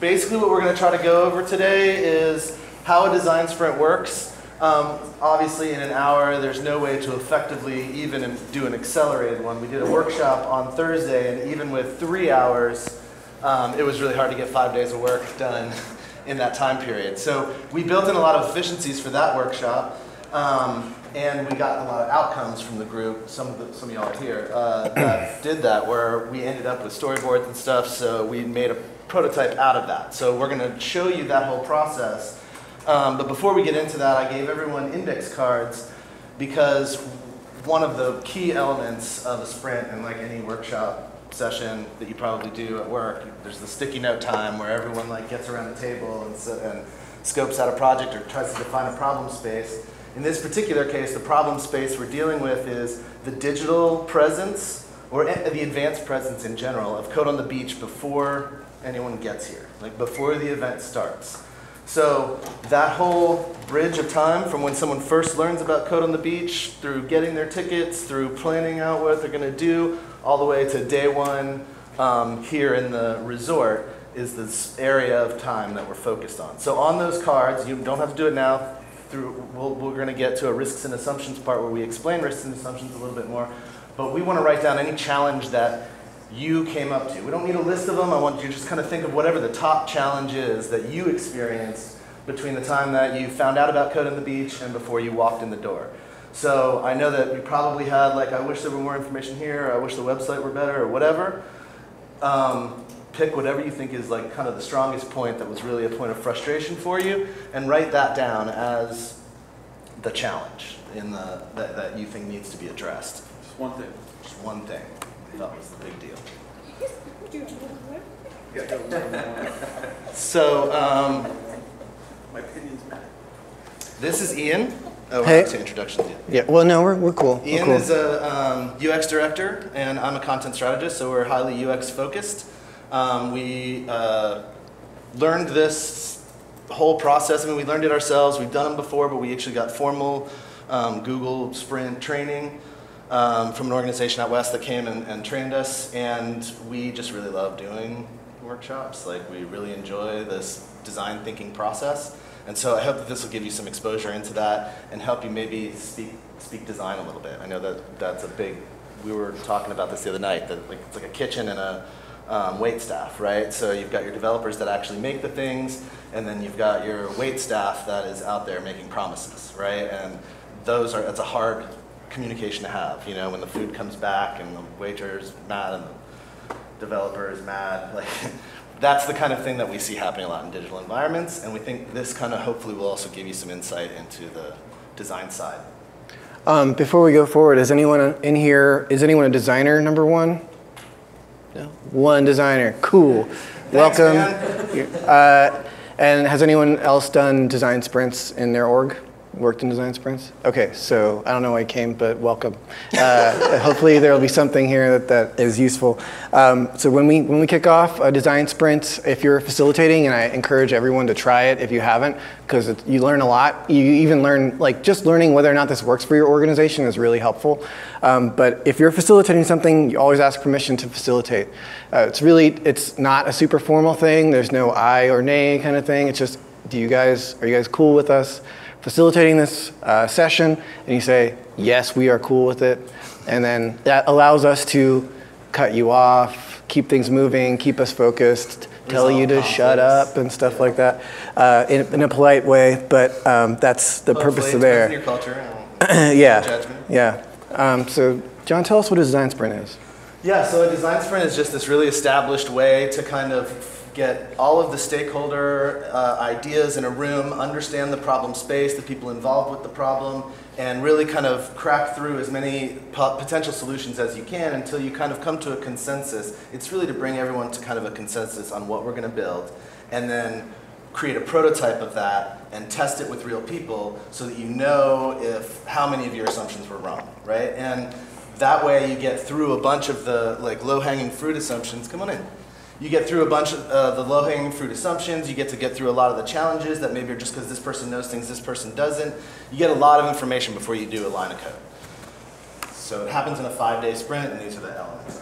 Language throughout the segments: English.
basically what we're going to try to go over today is how a design sprint works. Um, obviously, in an hour, there's no way to effectively even do an accelerated one. We did a workshop on Thursday, and even with three hours, um, it was really hard to get five days of work done in that time period. So we built in a lot of efficiencies for that workshop. Um, and we got a lot of outcomes from the group. Some of the, some of y'all here uh, that did that, where we ended up with storyboards and stuff. So we made a prototype out of that. So we're going to show you that whole process. Um, but before we get into that, I gave everyone index cards because one of the key elements of a sprint and like any workshop session that you probably do at work, there's the sticky note time where everyone like gets around the table and, so, and scopes out a project or tries to define a problem space. In this particular case, the problem space we're dealing with is the digital presence or the advanced presence in general of Code on the Beach before anyone gets here, like before the event starts. So that whole bridge of time from when someone first learns about Code on the Beach, through getting their tickets, through planning out what they're going to do, all the way to day one um, here in the resort is this area of time that we're focused on. So on those cards, you don't have to do it now, through, we we are going to get to a risks and assumptions part where we explain risks and assumptions a little bit more. But we want to write down any challenge that you came up to. We don't need a list of them. I want you to just kind of think of whatever the top challenge is that you experienced between the time that you found out about Code on the Beach and before you walked in the door. So I know that you probably had like, I wish there were more information here, or I wish the website were better, or whatever. Um, pick whatever you think is like kind of the strongest point that was really a point of frustration for you and write that down as the challenge in the, that, that you think needs to be addressed. Just one thing. Just one thing. That was the big deal. so, um, my opinions matter. This is Ian. Oh, hey. to introduction. Yeah, well, no, we're, we're cool. Ian we're cool. is a um, UX director, and I'm a content strategist, so we're highly UX focused. Um, we uh, learned this whole process. I mean, we learned it ourselves. We've done them before, but we actually got formal um, Google Sprint training um, from an organization out west that came and, and, trained us. And we just really love doing workshops. Like, we really enjoy this design thinking process. And so I hope that this will give you some exposure into that and help you maybe speak, speak design a little bit. I know that that's a big, we were talking about this the other night, that like, it's like a kitchen and a um, wait staff, right? So you've got your developers that actually make the things, and then you've got your wait staff that is out there making promises, right? And those are, it's a hard communication to have, you know, when the food comes back and the waiter's mad and the developer is mad, like, that's the kind of thing that we see happening a lot in digital environments, and we think this kind of hopefully will also give you some insight into the design side. Um, before we go forward, is anyone in here, is anyone a designer, number one? No. One designer. Cool. Thanks, Welcome. Uh, and has anyone else done design sprints in their org? Worked in design sprints? Okay, so aye don't know why you came, but welcome. Uh, hopefully there will be something here that, that is useful. Um, so when we, when we kick off a design sprint, if you're facilitating, and I encourage everyone to try it if you haven't, because you learn a lot. You even learn, like just learning whether or not this works for your organization is really helpful. Um, but if you're facilitating something, you always ask permission to facilitate. Uh, it's really, it's not a super formal thing. There's no I or nay kind of thing. It's just, do you guys, are you guys cool with us? Facilitating this uh, session, and you say, yes, we are cool with it. And then that allows us to cut you off, keep things moving, keep us focused, tell you to conflicts. shut up and stuff yeah. like that uh, in, in, a polite way. But um, that's the Hopefully purpose of there. Your culture. yeah. Yeah. Um, so, John, tell us what a design sprint is. Yeah, so a design sprint is just this really established way to kind of get all of the stakeholder uh, ideas in a room, understand the problem space, the people involved with the problem, and really kind of crack through as many potential solutions as you can until you kind of come to a consensus. It's really to bring everyone to kind of a consensus on what we're going to build, and then create a prototype of that and test it with real people so that you know if how many of your assumptions were wrong, right? And that way you get through a bunch of the like low-hanging fruit assumptions. Come on in you get through a bunch of uh, the low-hanging fruit assumptions. You get to get through a lot of the challenges that maybe are just because this person knows things, this person doesn't. You get a lot of information before you do a line of code. So it happens in a five-day sprint, and these are the elements.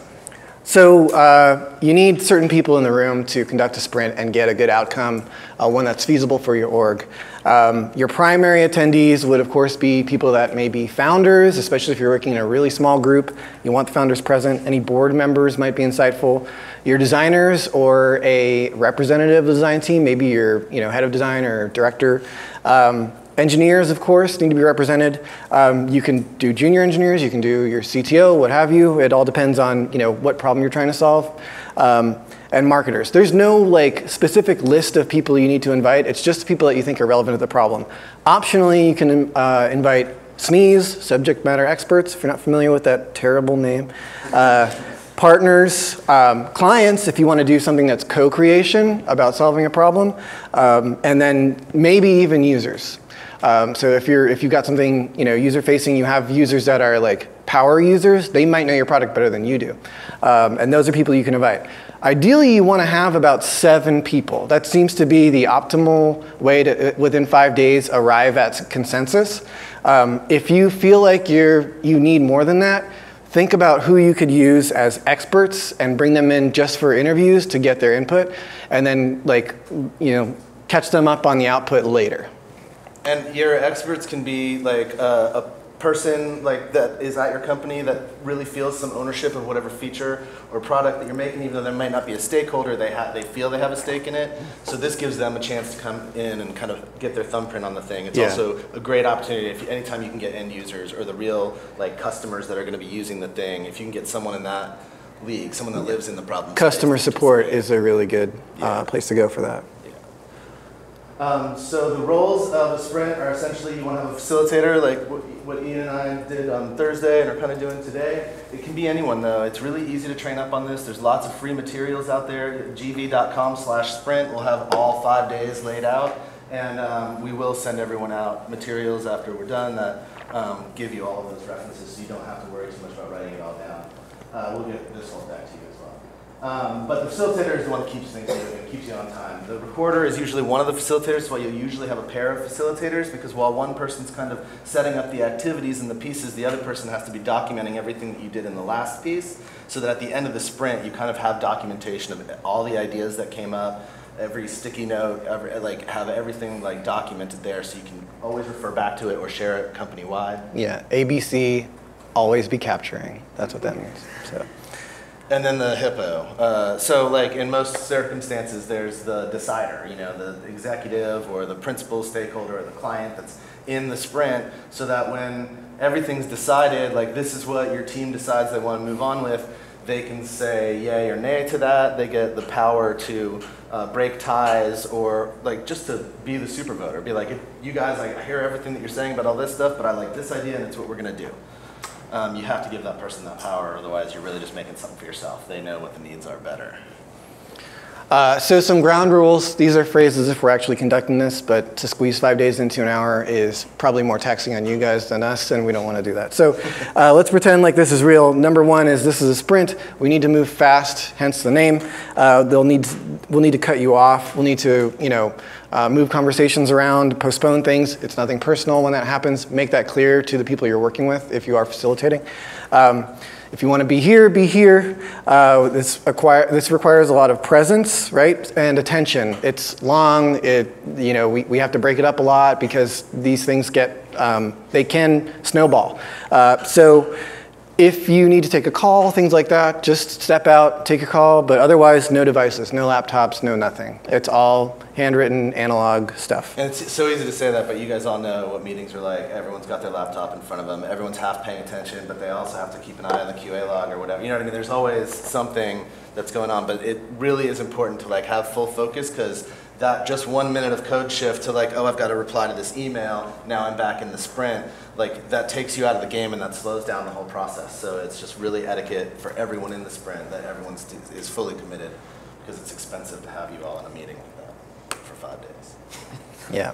So uh, you need certain people in the room to conduct a sprint and get a good outcome, uh, one that's feasible for your org. Um, your primary attendees would, of course, be people that may be founders, especially if you're working in a really small group. You want the founders present. Any board members might be insightful. Your designers or a representative of the design team, maybe your you know, head of design or director. Um, engineers, of course, need to be represented. Um, you can do junior engineers, you can do your CTO, what have you. It all depends on you know, what problem you're trying to solve. Um, and marketers. There's no like specific list of people you need to invite. It's just people that you think are relevant to the problem. Optionally, you can uh, invite SMEs, subject matter experts, if you're not familiar with that terrible name. Uh, partners, um, clients, if you want to do something that's co-creation about solving a problem, um, and then maybe even users. Um, so if you're if you've got something you know user facing, you have users that are like power users. They might know your product better than you do, um, and those are people you can invite. Ideally, you want to have about seven people. That seems to be the optimal way to, uh, within five days, arrive at consensus. Um, if you feel like you're, you need more than that, think about who you could use as experts and bring them in just for interviews to get their input, and then like, you know, catch them up on the output later. And your experts can be like a, a person like that is at your company that really feels some ownership of whatever feature or product that you're making, even though there might not be a stakeholder, they have they feel they have a stake in it. So this gives them a chance to come in and kind of get their thumbprint on the thing. It's Yeah. also a great opportunity if anytime you can get end users or the real like customers that are going to be using the thing. If you can get someone in that league, someone that lives in the problem. Customer is support is a really good Yeah. uh, place to go for that. Um, so the roles of a sprint are essentially you want to have a facilitator, like what, Ian and I did on Thursday and are kind of doing today. It can be anyone though. It's really easy to train up on this. There's lots of free materials out there. gv.com slash sprint will have all five days laid out, and um, we will send everyone out materials after we're done that um, give you all of those references, so you don't have to worry too much about writing it all down. Uh, we'll get this one back to you. Um, but the facilitator is the one that keeps things moving, keeps you on time. The recorder is usually one of the facilitators, so you'll usually have a pair of facilitators because while one person's kind of setting up the activities and the pieces, the other person has to be documenting everything that you did in the last piece so that at the end of the sprint, you kind of have documentation of all the ideas that came up, every sticky note, every, like have everything like documented there so you can always refer back to it or share it company-wide. Yeah, ABC, always be capturing. That's what that means. So. And then the hippo. Uh, so, like in most circumstances, there's the decider, you know, the executive or the principal stakeholder or the client that's in the sprint, so that when everything's decided, like this is what your team decides they want to move on with, they can say yay or nay to that. They get the power to uh, break ties or like just to be the super voter. Be like, you guys, like, I hear everything that you're saying about all this stuff, but I like this idea and it's what we're gonna do. Um, you have to give that person that power, otherwise you're really just making something for yourself. They know what the needs are better. Uh, so some ground rules. These are phrased as if we're actually conducting this, but to squeeze five days into an hour is probably more taxing on you guys than us, and we don't want to do that. So uh, let's pretend like this is real. Number one is this is a sprint. We need to move fast, hence the name. Uh, they'll need, we'll need to cut you off. We'll need to, you know, uh, move conversations around, postpone things. It's nothing personal when that happens. Make that clear to the people you're working with if you are facilitating. Um, if you want to be here, be here. Uh, this, acquire, this requires a lot of presence, right, and attention. It's long. It, you know, we, we have to break it up a lot because these things get, um, they can snowball. Uh, so if you need to take a call, things like that, just step out, take a call, but otherwise, no devices, no laptops, no nothing. It's all handwritten, analog stuff. And it's so easy to say that, but you guys all know what meetings are like. Everyone's got their laptop in front of them. Everyone's half paying attention, but they also have to keep an eye on the QA log or whatever. You know what I mean? There's always something that's going on, but it really is important to like have full focus because that just one minute of code shift to like, oh, I've got to reply to this email. Now I'm back in the sprint. Like that takes you out of the game and that slows down the whole process. So it's just really etiquette for everyone in the sprint that everyone is fully committed because it's expensive to have you all in a meeting like that for five days. Yeah.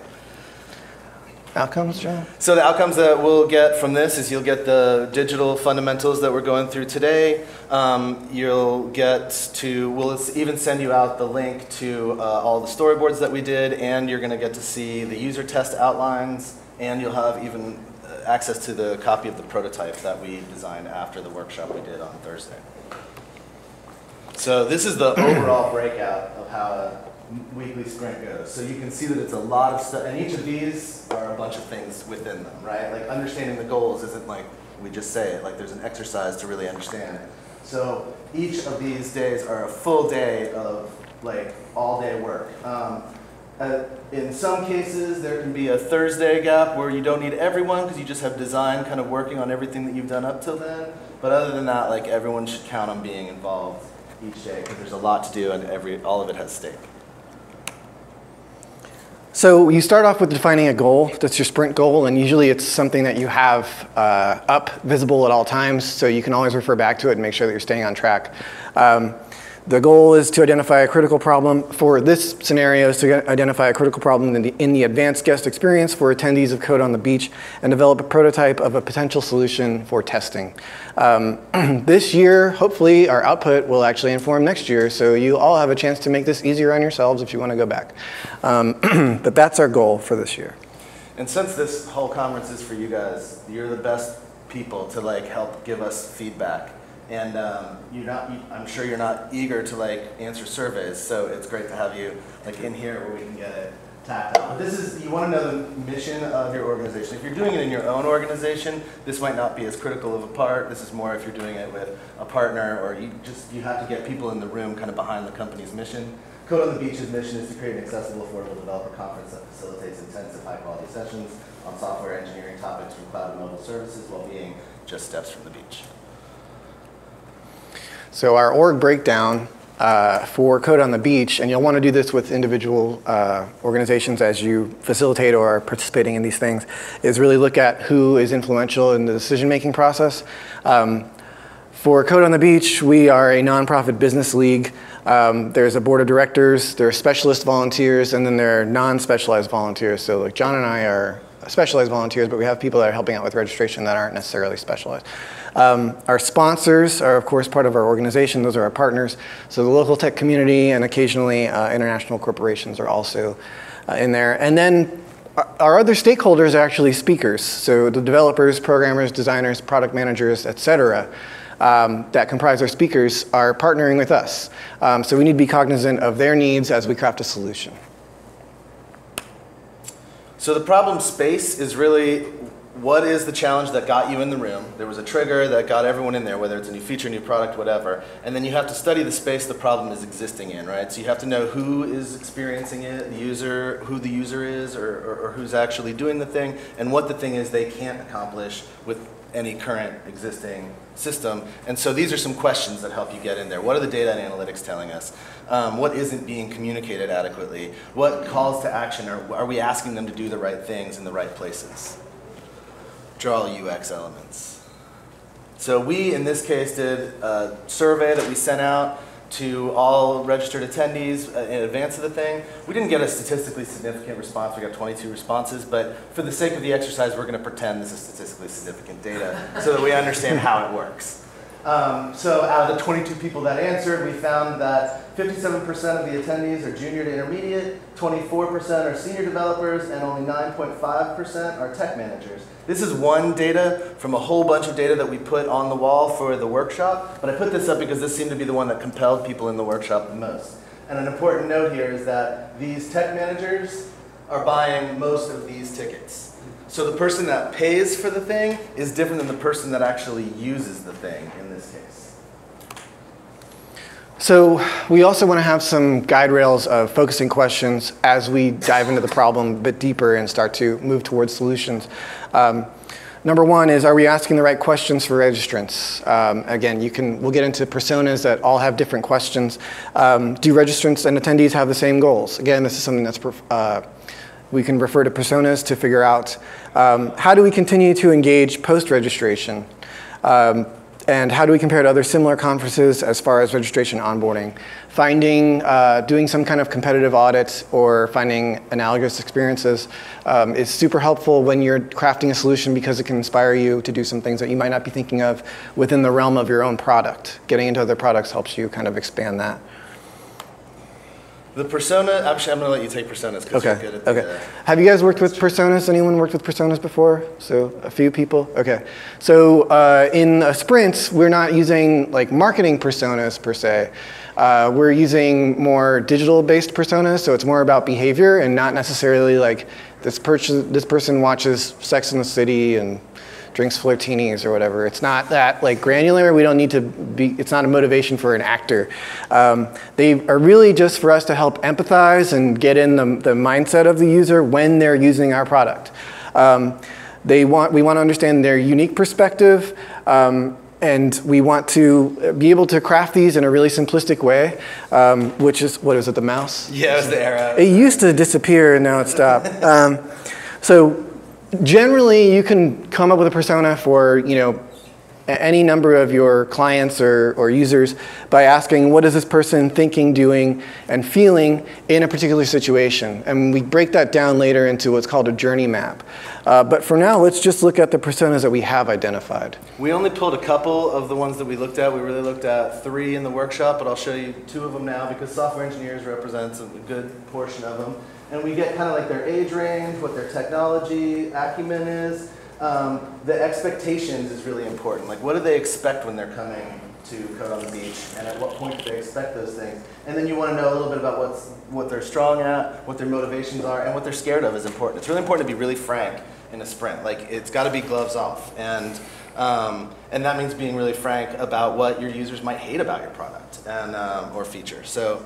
Outcomes, John? So the outcomes that we'll get from this is you'll get the digital fundamentals that we're going through today. Um, you'll get to, we'll even send you out the link to uh, all the storyboards that we did, and you're going to get to see the user test outlines, and you'll have even uh, access to the copy of the prototype that we designed after the workshop we did on Thursday. So this is the overall breakout of how weekly sprint goes. So you can see that it's a lot of stuff, and each of these are a bunch of things within them, right? Like understanding the goals isn't like we just say it, like there's an exercise to really understand it. So each of these days are a full day of like all day work. Um, uh, in some cases, there can be a Thursday gap where you don't need everyone because you just have design kind of working on everything that you've done up till then. But other than that, like everyone should count on being involved each day because there's a lot to do and every all of it has stake. So you start off with defining a goal. That's your sprint goal, and usually it's something that you have uh, up, visible at all times, so you can always refer back to it and make sure that you're staying on track. Um, the goal is to identify a critical problem. For this scenario is to identify a critical problem in the, in the, advanced guest experience for attendees of Code on the Beach and develop a prototype of a potential solution for testing. Um, this year, hopefully, our output will actually inform next year, so you all have a chance to make this easier on yourselves if you want to go back. Um, but that's our goal for this year. And since this whole conference is for you guys, you're the best people to like help give us feedback and um, you're not, you, I'm sure you're not eager to like answer surveys, so it's great to have you like in here where we can get it tactile. But this is, you want to know the mission of your organization. If you're doing it in your own organization, this might not be as critical of a part. This is more if you're doing it with a partner or you just, you have to get people in the room kind of behind the company's mission. Code on the Beach's mission is to create an accessible, affordable developer conference that facilitates intensive, high-quality sessions on software engineering topics from cloud and mobile services while being just steps from the beach. So our org breakdown uh, for Code on the Beach, and you'll want to do this with individual uh, organizations as you facilitate or are participating in these things, is really look at who is influential in the decision-making process. Um, for Code on the Beach, we are a nonprofit business league. Um, there's a board of directors, there are specialist volunteers, and then there are non-specialized volunteers. So like John and I are specialized volunteers, but we have people that are helping out with registration that aren't necessarily specialized. Um, our sponsors are, of course, part of our organization. Those are our partners. So the local tech community and occasionally uh, international corporations are also uh, in there. And then our other stakeholders are actually speakers. So the developers, programmers, designers, product managers, et cetera, um, that comprise our speakers are partnering with us. Um, so we need to be cognizant of their needs as we craft a solution. So the problem space is really what is the challenge that got you in the room? There was a trigger that got everyone in there, whether it's a new feature, new product, whatever. And then you have to study the space the problem is existing in, right? So you have to know who is experiencing it, the user, who the user is, or, or, or who's actually doing the thing, and what the thing is they can't accomplish with any current existing system. And so these are some questions that help you get in there. What are the data and analytics telling us? Um, what isn't being communicated adequately? What calls to action are, are we asking them to do the right things in the right places? Draw UX elements. So we, in this case, did a survey that we sent out to all registered attendees uh, in advance of the thing. We didn't get a statistically significant response. We got 22 responses, but for the sake of the exercise, we're going to pretend this is statistically significant data so that we understand how it works. Um, so out of the 22 people that answered, we found that 57% of the attendees are junior to intermediate, 24% are senior developers, and only 9.5% are tech managers. This is one data from a whole bunch of data that we put on the wall for the workshop, but I put this up because this seemed to be the one that compelled people in the workshop the most. And an important note here is that these tech managers are buying most of these tickets. So the person that pays for the thing is different than the person that actually uses the thing in this case. So we also want to have some guide rails of focusing questions as we dive into the problem a bit deeper and start to move towards solutions. Um, number one is, are we asking the right questions for registrants? Um, again, you can, we'll get into personas that all have different questions. Um, do registrants and attendees have the same goals? Again, this is something that's uh, we can refer to personas to figure out um, how do we continue to engage post-registration. And how do we compare to other similar conferences as far as registration onboarding? Finding, uh, doing some kind of competitive audit or finding analogous experiences um, is super helpful when you're crafting a solution because it can inspire you to do some things that you might not be thinking of within the realm of your own product. Getting into other products helps you kind of expand that. The persona, actually, I'm going to let you take personas because okay. you're good at Okay. Uh, Have you guys worked with personas? Anyone worked with personas before? So a few people? Okay. So uh, in sprints, we're not using like marketing personas per se. Uh, we're using more digital-based personas, so it's more about behavior and not necessarily like this person this person watches Sex in the City and drinks flirtinis or whatever. It's not that like granular. We don't need to be. It's not a motivation for an actor. Um, they are really just for us to help empathize and get in the, the mindset of the user when they're using our product. Um, they want we want to understand their unique perspective. Um, and we want to be able to craft these in a really simplistic way, um, which is what is it, the mouse? Yeah, it was the arrow. It used to disappear and now it stopped. Um, so generally, you can come up with a persona for you know any number of your clients or, or users by asking what is this person thinking, doing, and feeling in a particular situation. And we break that down later into what's called a journey map. Uh, but for now, let's just look at the personas that we have identified. We only pulled a couple of the ones that we looked at. We really looked at three in the workshop, but I'll show you two of them now because software engineers represents a good portion of them. And we get kind of like their age range, what their technology acumen is. Um, the expectations is really important. Like, what do they expect when they're coming to Code on the Beach, and at what point do they expect those things? And then you want to know a little bit about what's what they're strong at, what their motivations are, and what they're scared of is important. It's really important to be really frank in a sprint. Like, it's got to be gloves off, and um, and that means being really frank about what your users might hate about your product and um, or feature. So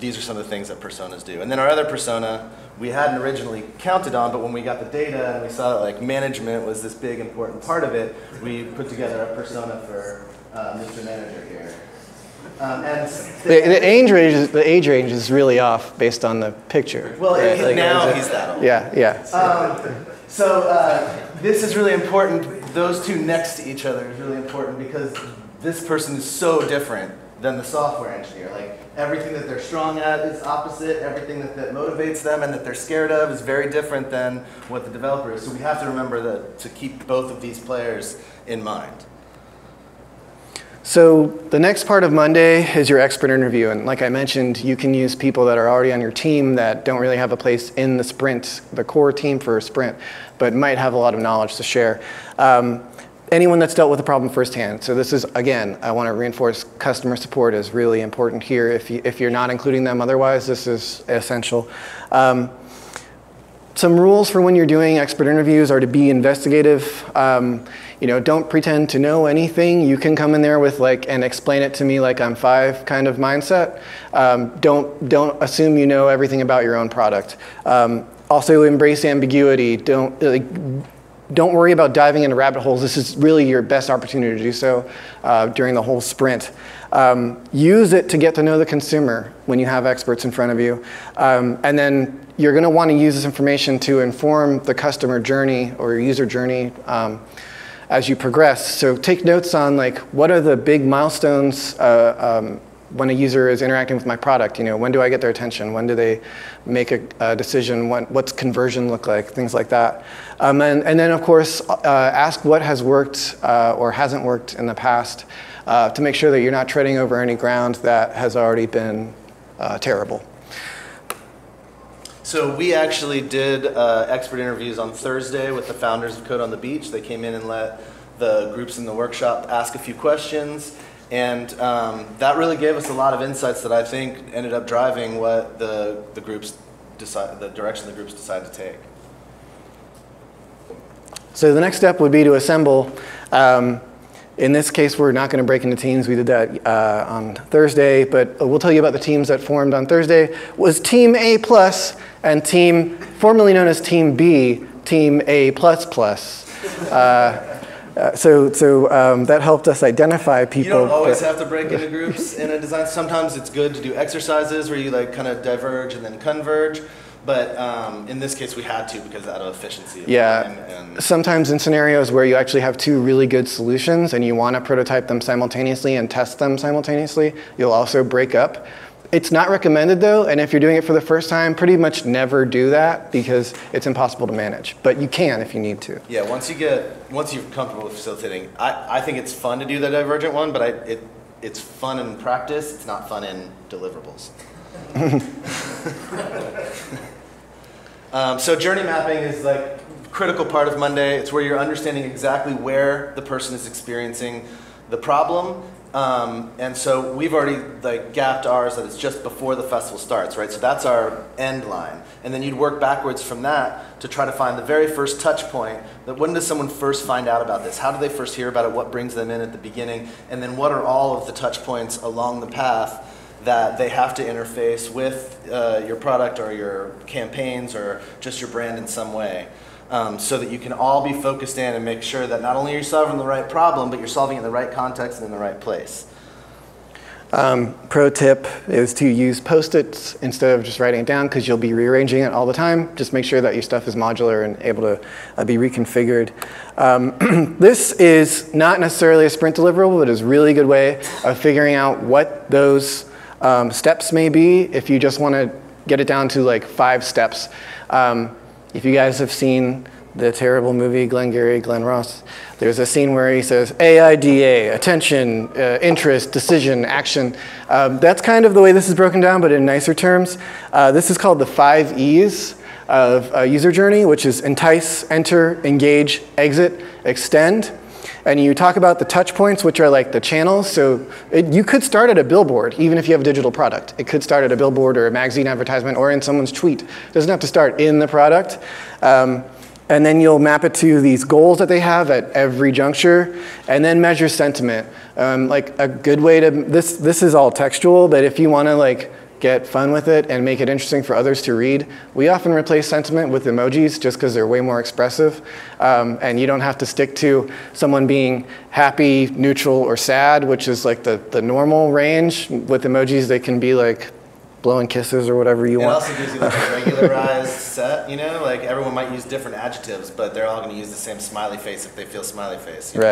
these are some of the things that personas do. And then our other persona, we hadn't originally counted on, but when we got the data and we saw that like management was this big important part of it, we put together a persona for uh, Mr. Manager here. Um, and The, the age range is, the age range is really off based on the picture. well, right? Like, now he's that old. Yeah, yeah. Um, so uh, this is really important. Those two next to each other is really important because this person is so different than the software engineer. Like everything that they're strong at is opposite. Everything that, that motivates them and that they're scared of is very different than what the developer is. So we have to remember that to keep both of these players in mind. So the next part of Monday is your expert interview, and like I mentioned, you can use people that are already on your team that don't really have a place in the sprint, the core team for a sprint, but might have a lot of knowledge to share. Um, anyone that's dealt with a problem firsthand. So this is again, I want to reinforce customer support is really important here. If you, if you're not including them, otherwise, this is essential. Um, some rules for when you're doing expert interviews are to be investigative. Um, you know, don't pretend to know anything. You can come in there with like and explain it to me like I'm five kind of mindset. Um, don't don't assume you know everything about your own product. Um, also, embrace ambiguity. Don't like, don't worry about diving into rabbit holes. This is really your best opportunity to do so uh, during the whole sprint. Um, use it to get to know the consumer when you have experts in front of you. Um, and then you're going to want to use this information to inform the customer journey or user journey um, as you progress. So take notes on like what are the big milestones uh, um, when a user is interacting with my product. You know, when do I get their attention? When do they make a, a decision? When, what's conversion look like? Things like that. Um, and, and then of course uh, ask what has worked uh, or hasn't worked in the past uh, to make sure that you're not treading over any ground that has already been uh, terrible. So we actually did uh, expert interviews on Thursday with the founders of Code on the Beach. They came in and let the groups in the workshop ask a few questions, and um, that really gave us a lot of insights that I think ended up driving what the the groups decide, the direction the groups decided to take. So the next step would be to assemble. Um, in this case, we're not going to break into teams. We did that uh, on Thursday, but we'll tell you about the teams that formed on Thursday. Was Team A plus and Team, formerly known as Team B, Team A plus plus. Uh, so so um, that helped us identify people. You don't always that- have to break into groups in a design. Sometimes it's good to do exercises where you like kind of diverge and then converge. But um, in this case, we had to because out of efficiency. of Yeah. time And, Sometimes in scenarios where you actually have two really good solutions and you want to prototype them simultaneously and test them simultaneously, you'll also break up. It's not recommended though, and if you're doing it for the first time, pretty much never do that because it's impossible to manage. But you can if you need to. yeah, once you get once you're comfortable with facilitating, I, I think it's fun to do the divergent one, but I, it it's fun in practice. It's not fun in deliverables. Um, so journey mapping is like critical part of Monday. It's where you're understanding exactly where the person is experiencing the problem Um, and so we've already like gapped ours that it's just before the festival starts, right? So that's our end line. And then you'd work backwards from that to try to find the very first touch point. That when does someone first find out about this? How do they first hear about it? What brings them in at the beginning? And then what are all of the touch points along the path that they have to interface with uh, your product or your campaigns or just your brand in some way? Um, so that you can all be focused in and make sure that not only are you solving the right problem, but you're solving it in the right context and in the right place. Um, pro tip is to use post-its instead of just writing it down because you'll be rearranging it all the time. Just make sure that your stuff is modular and able to uh, be reconfigured. Um, this is not necessarily a sprint deliverable, but is a really good way of figuring out what those um, steps may be if you just want to get it down to like five steps. Um, if you guys have seen the terrible movie Glengarry Glen Ross, there's a scene where he says AIDA, attention, uh, interest, decision, action. Um, that's kind of the way this is broken down, but in nicer terms. Uh, this is called the five E's of a user journey, which is entice, enter, engage, exit, extend and you talk about the touch points, which are like the channels. So it, you could start at a billboard, even if you have a digital product. It could start at a billboard or a magazine advertisement or in someone's tweet. It doesn't have to start in the product. Um, and then you'll map it to these goals that they have at every juncture, and then measure sentiment. Um, like a good way to this this is all textual, but if you want to like get fun with it and make it interesting for others to read. We often replace sentiment with emojis just because they're way more expressive. Um, and you don't have to stick to someone being happy, neutral, or sad, which is like the, the normal range. With emojis, they can be like blowing kisses or whatever you it want. It also gives you like a regularized set, you know? Like everyone might use different adjectives, but they're all going to use the same smiley face if they feel smiley face. You know?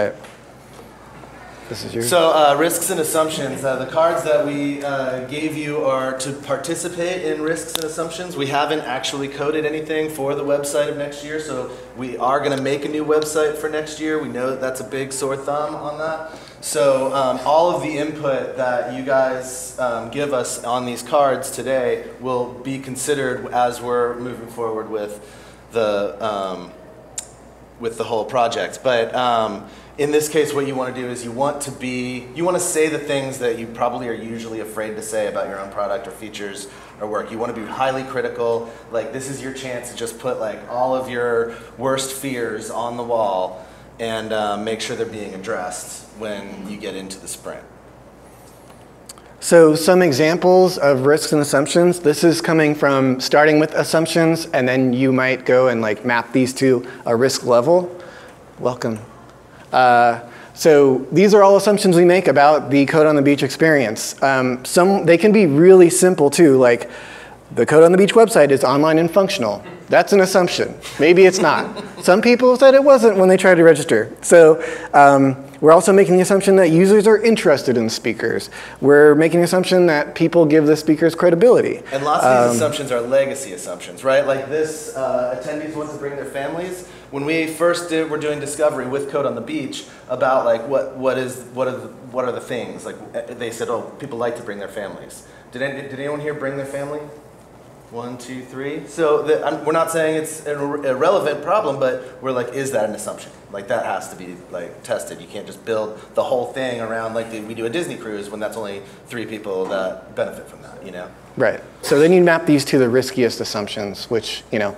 This is yours. So uh, risks and assumptions. Uh, the cards that we uh, gave you are to participate in risks and assumptions. We haven't actually coded anything for the website of next year, so we are going to make a new website for next year. We know that that's a big sore thumb on that. So um, all of the input that you guys um, give us on these cards today will be considered as we're moving forward with the um, with the whole project. But um, in this case, what you want to do is you want to be, you want to say the things that you probably are usually afraid to say about your own product or features or work. You want to be highly critical. Like this is your chance to just put like all of your worst fears on the wall and uh, make sure they're being addressed when you get into the sprint. So some examples of risks and assumptions. This is coming from starting with assumptions, and then you might go and like map these to a risk level. Welcome. Uh, so these are all assumptions we make about the code on the beach experience. Um, some they can be really simple too, like the code on the beach website is online and functional. That's an assumption. Maybe it's not. Some people said it wasn't when they tried to register. So um, we're also making the assumption that users are interested in speakers. We're making the assumption that people give the speakers credibility. And lots of these um, assumptions are legacy assumptions, right? Like this, uh, attendees want to bring their families. When we first did, were doing discovery with Code on the Beach about like what, what is what are the, what are the things like eh, eh, they said oh people like to bring their families. Did any, did anyone here bring their family? One, two, three. So the, we're not saying it's an irrelevant problem, but we're like, is that an assumption? Like that has to be like tested. You can't just build the whole thing around like the, we do a Disney cruise when that's only three people that benefit from that. You know. Right. So then you map these to the riskiest assumptions, which you know,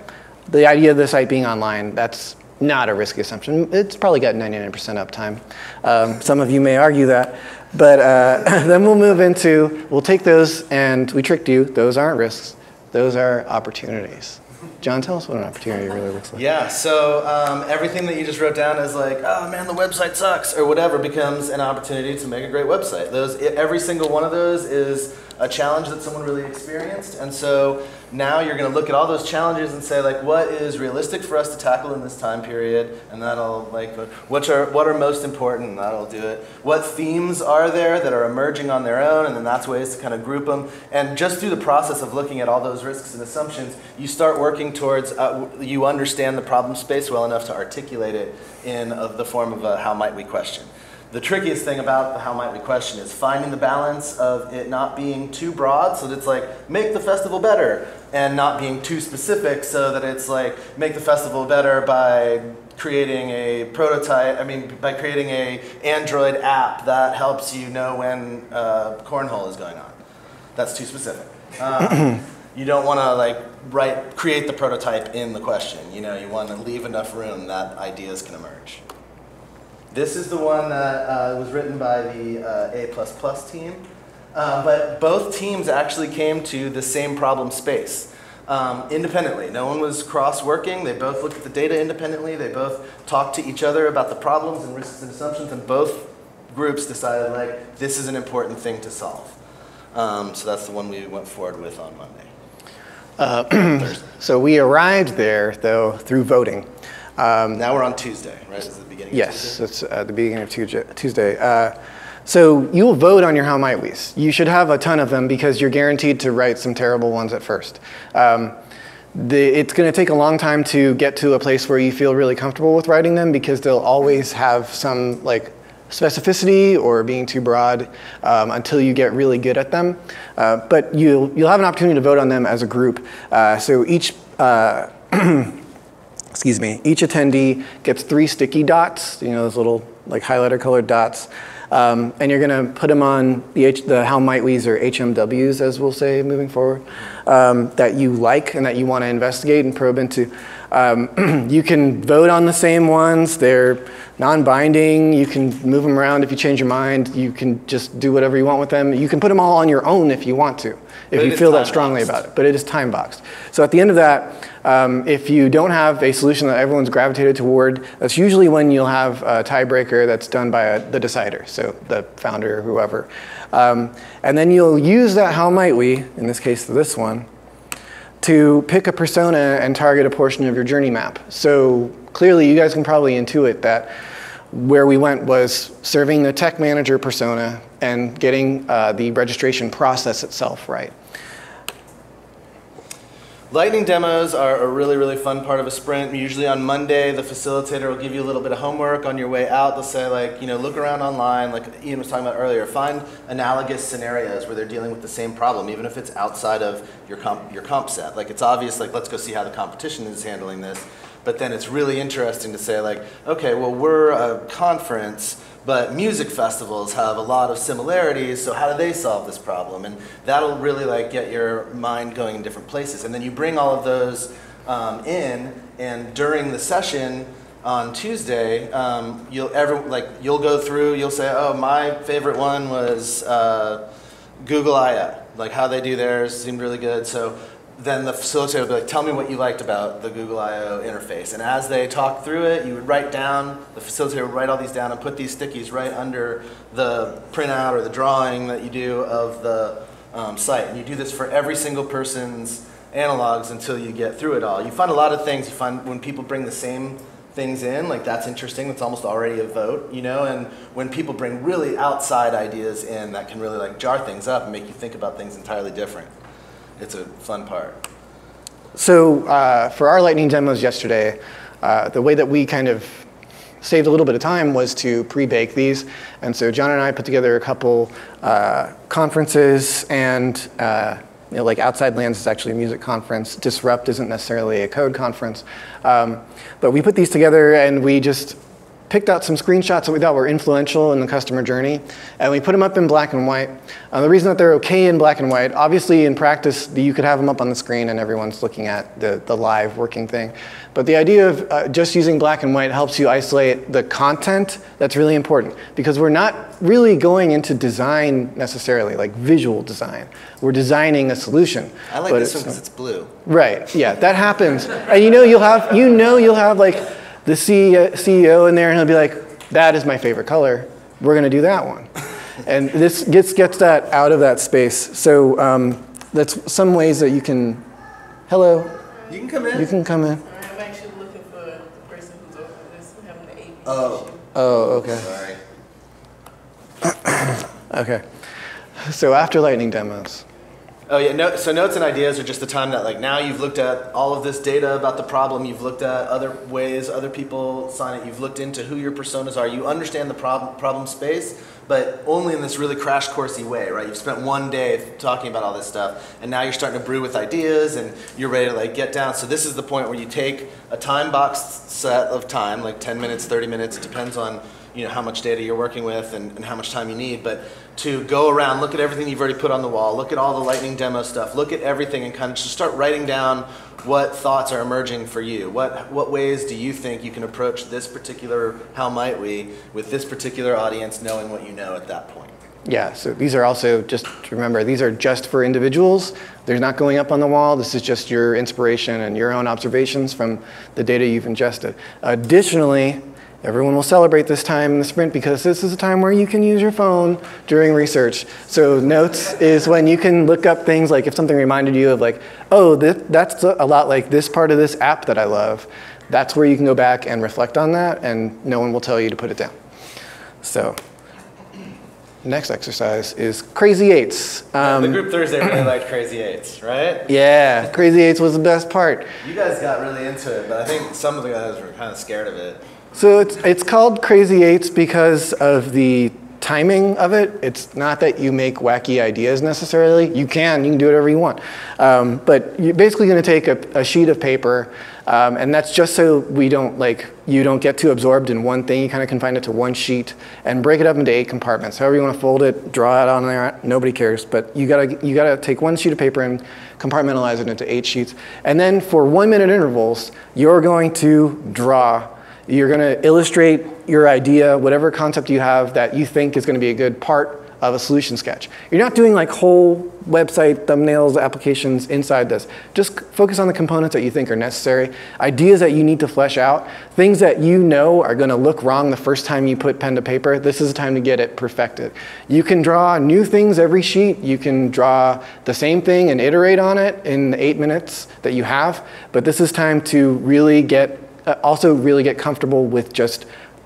the idea of the site being online. That's not a risky assumption. It's probably got 99% uptime. Um, some of you may argue that. But uh, then we'll move into, we'll take those and we tricked you. Those aren't risks. Those are opportunities. John, tell us what an opportunity really looks like. Yeah, so um, everything that you just wrote down is like, oh man, the website sucks, or whatever, becomes an opportunity to make a great website. Those, every single one of those is a challenge that someone really experienced, and so now you're going to look at all those challenges and say like what is realistic for us to tackle in this time period? And that'll like what are what are most important? And that'll do it. What themes are there that are emerging on their own? And then that's ways to kind of group them and just through the process of looking at all those risks and assumptions you start working towards uh, you understand the problem space well enough to articulate it in uh, the form of a how might we question the trickiest thing about the how might we question is finding the balance of it not being too broad so that it's like make the festival better and not being too specific so that it's like make the festival better by creating a prototype. I mean, by creating a Android app that helps you know when uh, cornhole is going on. That's too specific. Um, you don't want to like write create the prototype in the question. You know, you want to leave enough room that ideas can emerge. This is the one that uh, was written by the uh, A++ team. Uh, but both teams actually came to the same problem space um, independently. No one was cross-working. They both looked at the data independently. They both talked to each other about the problems and risks and assumptions, and both groups decided like this is an important thing to solve. Um, so that's the one we went forward with on Monday. So we arrived there, though, through voting. Um, Now we're on Tuesday, right? Beginning? Yes, it's at the beginning of Tuesday. Uh, so you will vote on your how might we's. You should have a ton of them because you're guaranteed to write some terrible ones at first. Um, the, it's going to take a long time to get to a place where you feel really comfortable with writing them because they'll always have some like specificity or being too broad um, until you get really good at them. Uh, but you'll, you'll have an opportunity to vote on them as a group. Uh, so each uh, excuse me, each attendee gets three sticky dots, you know, those little like highlighter colored dots. Um, and you're going to put them on the, H, the how might we's or HMWs, as we'll say moving forward, um, that you like and that you want to investigate and probe into. Um, you can vote on the same ones. They're non-binding. You can move them around if you change your mind. You can just do whatever you want with them. You can put them all on your own if you want to, if But you feel that strongly about it but it is time boxed. So at the end of that, um, if you don't have a solution that everyone's gravitated toward, that's usually when you'll have a tiebreaker that's done by a, the decider, so the founder or whoever. Um, and then you'll use that how might we, in this case this one, to pick a persona and target a portion of your journey map. So clearly you guys can probably intuit that where we went was serving the tech manager persona and getting uh, the registration process itself right. Lightning demos are a really, really fun part of a sprint. Usually on Monday, the facilitator will give you a little bit of homework on your way out. They'll say, like, you know, look around online, like Ian was talking about earlier, find analogous scenarios where they're dealing with the same problem, even if it's outside of your comp, your comp set. Like, it's obvious, like, let's go see how the competition is handling this. But then it's really interesting to say, like, okay, well, we're a conference, but music festivals have a lot of similarities, so how do they solve this problem? And that'll really like get your mind going in different places. And then you bring all of those um, in, and during the session on Tuesday, um, you'll ever like you'll go through. You'll say, "Oh, my favorite one was uh, Google I/O. Like how they do theirs seemed really good." So then the facilitator will be like, tell me what you liked about the Google I/O interface. And as they talk through it, you would write down, the facilitator would write all these down and put these stickies right under the printout or the drawing that you do of the um, site. And you do this for every single person's analogs until you get through it all. You find a lot of things, you find when people bring the same things in, like that's interesting, that's almost already a vote, you know? And when people bring really outside ideas in, that can really like jar things up and make you think about things entirely different it's a fun part. So uh, for our lightning demos yesterday, uh, the way that we kind of saved a little bit of time was to pre-bake these. And so John and I put together a couple uh, conferences and uh, you know, like Outside Lands is actually a music conference. Disrupt isn't necessarily a code conference. Um, but we put these together and we just picked out some screenshots that we thought were influential in the customer journey, and we put them up in black and white. Uh, the reason that they're okay in black and white, obviously in practice, you could have them up on the screen and everyone's looking at the, the live working thing. But the idea of uh, just using black and white helps you isolate the content that's really important because we're not really going into design necessarily, like visual design. We're designing a solution. I like this one because it's blue. Right. Yeah, that happens. And you know you'll have you know you'll have like the CEO CEO in there and he'll be like, "That is my favorite color. We're going to do that one." And this gets gets that out of that space. So um, that's some ways that you can. Hello. You can come in. You can come in. I'm actually looking for the person who's over this, having the AP Oh. issue. Oh, okay. Sorry. Okay. So after lightning demos, Oh yeah, no, so notes and ideas are just the time that like now you've looked at all of this data about the problem, you've looked at other ways other people sign it, you've looked into who your personas are, you understand the problem problem space, but only in this really crash coursey way, right? You've spent one day talking about all this stuff, and now you're starting to brew with ideas, and you're ready to like get down. So this is the point where you take a time boxed set of time, like 10 minutes, 30 minutes, it depends on you know how much data you're working with and, and how much time you need, but to go around, look at everything you've already put on the wall, look at all the lightning demo stuff, look at everything, and kind of just start writing down what thoughts are emerging for you. What what ways do you think you can approach this particular how might we with this particular audience, knowing what you know at that point. Yeah, so these are also, just remember, these are just for individuals. They're not going up on the wall. This is just your inspiration and your own observations from the data you've ingested. Additionally, everyone will celebrate this time in the sprint because this is a time where you can use your phone during research. So notes is when you can look up things like if something reminded you of like, oh, this, that's a lot like this part of this app that I love. That's where you can go back and reflect on that and no one will tell you to put it down. So next exercise is crazy eights. the Um, group Thursday really liked Crazy Eights, right? yeah, crazy eights was the best part. You guys got really into it, but I think some of the guys were kind of scared of it. So it's, it's called Crazy Eights because of the timing of it. It's not that you make wacky ideas necessarily. You can, you can do whatever you want. Um, but you're basically going to take a, a sheet of paper, um, and that's just so we don't like you don't get too absorbed in one thing. You kind of confine it to one sheet and break it up into eight compartments. However you want to fold it, draw it on there. Nobody cares, but you gotta you gotta take one sheet of paper and compartmentalize it into eight sheets. And then for one minute intervals, you're going to draw you're going to illustrate your idea, whatever concept you have that you think is going to be a good part of a solution sketch. You're not doing like whole website thumbnails, applications inside this. Just focus on the components that you think are necessary, ideas that you need to flesh out, things that you know are going to look wrong the first time you put pen to paper. This is the time to get it perfected. You can draw new things every sheet. You can draw the same thing and iterate on it in the eight minutes that you have, but this is time to really get also really get comfortable with just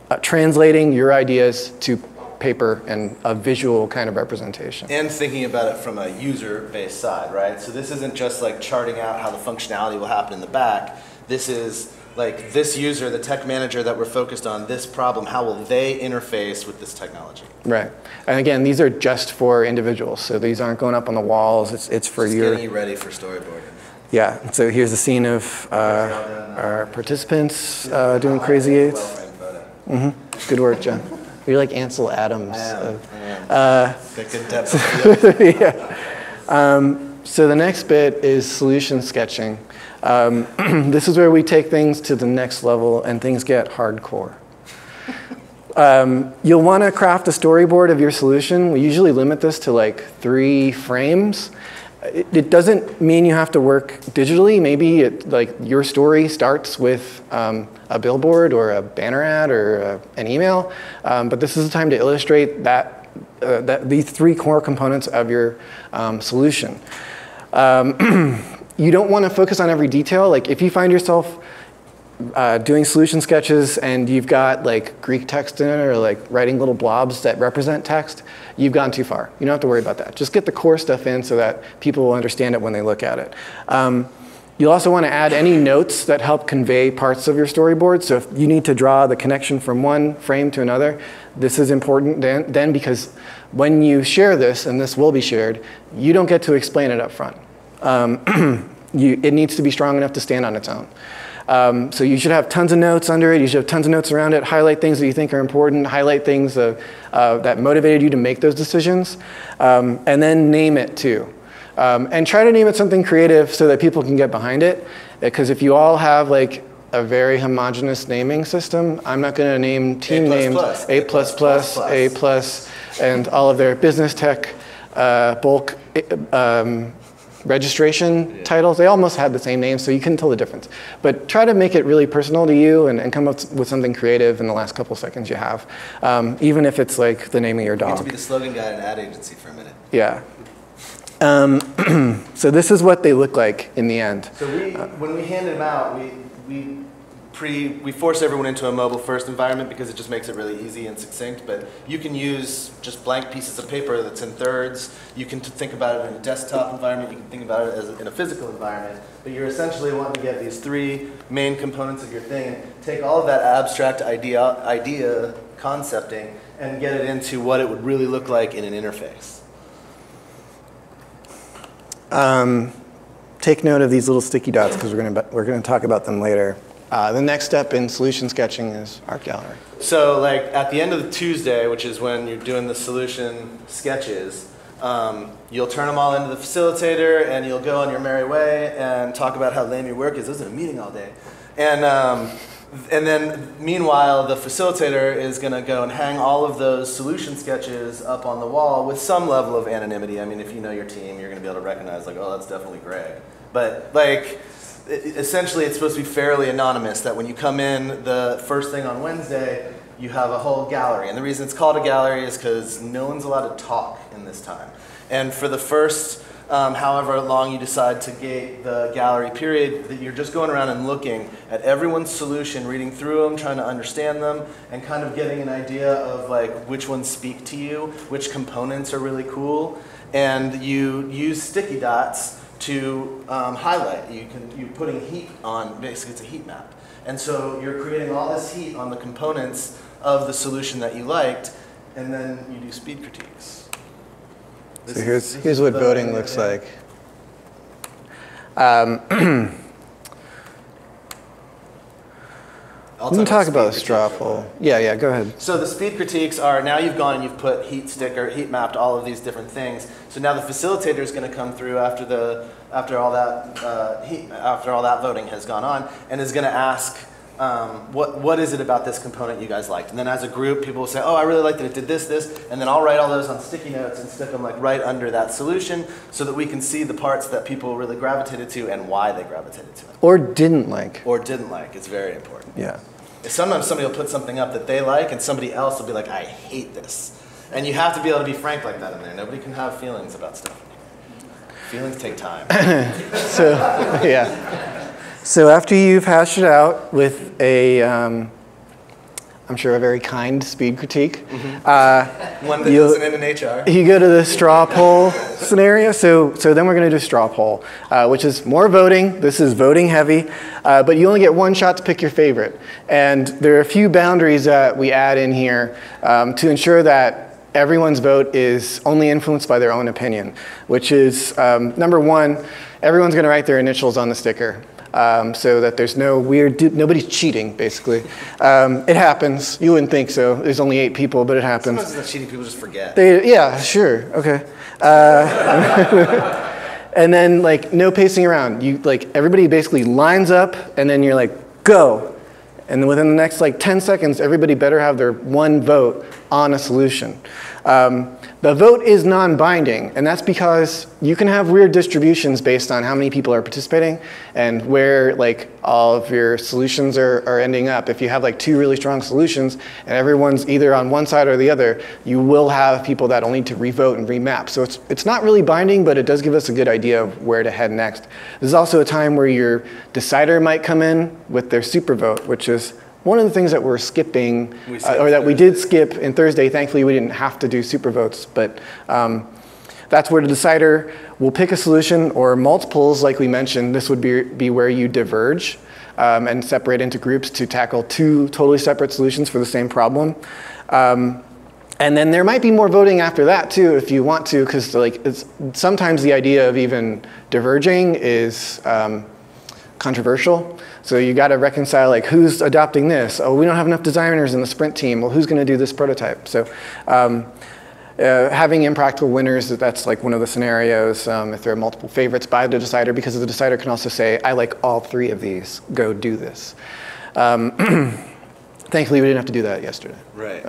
uh, translating your ideas to paper and a visual kind of representation. And thinking about it from a user-based side, right? So this isn't just like charting out how the functionality will happen in the back. This is like this user, the tech manager that we're focused on, this problem, how will they interface with this technology? Right. And again, these are just for individuals, so these aren't going up on the walls. It's, it's for Just your. getting you ready for storyboarding. Yeah. So here's a scene of uh, our participants uh, doing crazy eights. Well-framed photo. Good work, John. You're like Ansel Adams. I am, of- I am. Uh, Got good depth of field. yeah. Um, so the next bit is solution sketching. Um, this is where we take things to the next level and things get hardcore. Um, you'll want to craft a storyboard of your solution. We usually limit this to like three frames. It, it doesn't mean you have to work digitally. Maybe it, like your story starts with um, a billboard or a banner ad or uh an email. Um, but this is the time to illustrate that, uh, that these three core components of your um, solution. Um, you don't want to focus on every detail. Like if you find yourself uh, doing solution sketches and you've got like Greek text in it or like writing little blobs that represent text, you've gone too far. You don't have to worry about that. Just get the core stuff in so that people will understand it when they look at it. Um, You'll also want to add any notes that help convey parts of your storyboard. So if you need to draw the connection from one frame to another, this is important then, then because when you share this, and this will be shared, you don't get to explain it up front. Um, you, it needs to be strong enough to stand on its own. Um, so you should have tons of notes under it. You should have tons of notes around it. Highlight things that you think are important. Highlight things uh, uh, that motivated you to make those decisions, um, and then name it too. Um, and try to name it something creative so that people can get behind it. Because if you all have like a very homogenous naming system, I'm not going to name team names A plus plus, A plus, and all of their business tech uh, bulk um, registration titles. They almost had the same name, so you couldn't tell the difference. But try to make it really personal to you and, and come up with something creative in the last couple seconds you have, um, even if it's like the name of your You get dog. to be the slogan guy at an ad agency for a minute. Yeah. Um, so this is what they look like in the end. So we, when we handed them out, we, we pre, we force everyone into a mobile first environment because it just makes it really easy and succinct. But you can use just blank pieces of paper that's in thirds. You can think about it in a desktop environment. You can think about it as in a physical environment. But you're essentially wanting to get these three main components of your thing and take all of that abstract idea, idea concepting and get it into what it would really look like in an interface. Um, take note of these little sticky dots because we're going we're going to talk about them later. Uh, the next step in solution sketching is art gallery. So, like at the end of the Tuesday, which is when you're doing the solution sketches, um, you'll turn them all into the facilitator, and you'll go on your merry way and talk about how lame your work is. I was in a meeting all day, and um, and then meanwhile, the facilitator is going to go and hang all of those solution sketches up on the wall with some level of anonymity. I mean, if you know your team, you're going to be able to recognize like, oh, that's definitely Greg. But like essentially it's supposed to be fairly anonymous that when you come in the first thing on wednesday you have a whole gallery. And the reason it's called a gallery is because no one's allowed to talk in this time. And for the first um, however long you decide to gate the gallery period that you're just going around and looking at everyone's solution reading through them trying to understand them and kind of getting an idea of like which ones speak to you which components are really cool. And you use sticky dots to um, highlight. You can you're putting heat on. Basically, it's a heat map, and so you're creating all this heat on the components of the solution that you liked, and then you do speed critiques. This So here's this here's what the- voting looks yeah. like. Um, I'll we can talk about a speed straw critiques poll. Yeah, yeah. Go ahead. So the speed critiques are now you've gone and you've put heat sticker, heat mapped all of these different things. So now the facilitator is going to come through after the after all that uh, heat after all that voting has gone on and is going to ask um, what what is it about this component you guys liked? And then as a group, people will say, oh, I really liked that it did this, this, and then I'll write all those on sticky notes and stick them like right under that solution so that we can see the parts that people really gravitated to and why they gravitated to it Or didn't like. or didn't like. It's very important. Yeah. Sometimes somebody will put something up that they like, and somebody else will be like, I hate this. And you have to be able to be frank like that in there. Nobody can have feelings about stuff. Feelings take time. So yeah. So after you've hashed it out with a, um, I'm sure a very kind speed critique, uh, One that isn't in an HR. you go to the straw poll scenario. So, so then we're going to do straw poll, uh, which is more voting. This is voting heavy, uh, but you only get one shot to pick your favorite. And there are a few boundaries that we add in here um, to ensure that everyone's vote is only influenced by their own opinion, which is um, number one, everyone's going to write their initials on the sticker. Um, so that there's no weird, nobody's cheating, basically. Um, it happens. You wouldn't think so. There's only eight people, but it happens. Sometimes not cheating, people just forget. They, yeah, sure, okay. Uh, and then like no pacing around. You like everybody basically lines up, and then you're like go, and within the next like 10 seconds, everybody better have their one vote on a solution. Um, the vote is non-binding, and that's because you can have weird distributions based on how many people are participating and where like all of your solutions are, are ending up. If you have like two really strong solutions and everyone's either on one side or the other, you will have people that will need to revote and remap. So it's, it's not really binding, but it does give us a good idea of where to head next. This is also a time where your decider might come in with their super vote, which is one of the things that we're skipping, We uh, or that we did skip in Thursday. Thankfully, we didn't have to do super votes, but um, that's where the decider will pick a solution or multiples, like we mentioned. This would be, be where you diverge um, and separate into groups to tackle two totally separate solutions for the same problem. Um, and then there might be more voting after that too, if you want to, because like it's, sometimes the idea of even diverging is um, controversial. So you got to reconcile like who's adopting this. Oh, we don't have enough designers in the sprint team. Well, who's going to do this prototype? So um, uh, having impractical winners, that's like one of the scenarios. Um, if there are multiple favorites by the decider, because the decider can also say, I like all three of these. Go do this. Um, thankfully, we didn't have to do that yesterday. Right.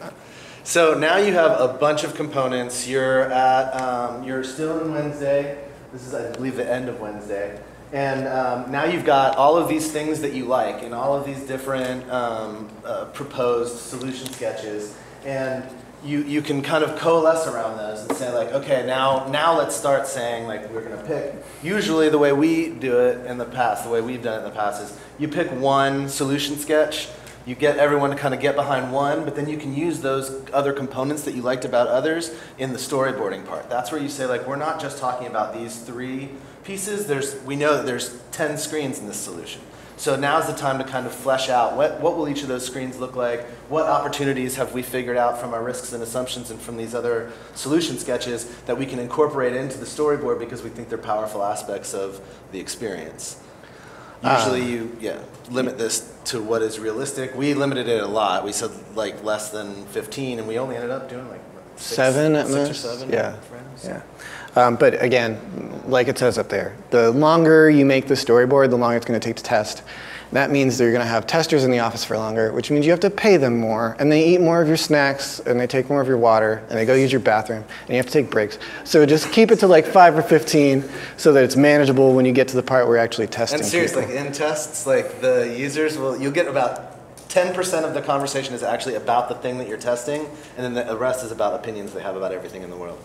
So now you have a bunch of components. You're at, um, you're still in Wednesday. This is, I believe, the end of Wednesday. And um, now you've got all of these things that you like and all of these different um, uh, proposed solution sketches. And you, you can kind of coalesce around those and say like, okay, now, now let's start saying like, we're gonna pick, usually the way we do it in the past, the way we've done it in the past is you pick one solution sketch, you get everyone to kind of get behind one, but then you can use those other components that you liked about others in the storyboarding part. That's where you say like, we're not just talking about these three pieces, there's, we know that there's 10 screens in this solution. So now's the time to kind of flesh out what, what will each of those screens look like? What opportunities have we figured out from our risks and assumptions and from these other solution sketches that we can incorporate into the storyboard because we think they're powerful aspects of the experience? Usually ah. you, yeah, limit this to what is realistic. We limited it a lot. We said like less than 15 and we only ended up doing like six- Seven at six or most? seven Yeah. frames. Yeah. Um, but again, like it says up there, the longer you make the storyboard, the longer it's going to take to test. That means that you're going to have testers in the office for longer, which means you have to pay them more, and they eat more of your snacks, and they take more of your water, and they go use your bathroom, and you have to take breaks. So just keep it to like five or 15 so that it's manageable when you get to the part where you're actually testing. And seriously, people. in tests, like the users will, you'll get about 10% of the conversation is actually about the thing that you're testing, and then the rest is about opinions they have about everything in the world.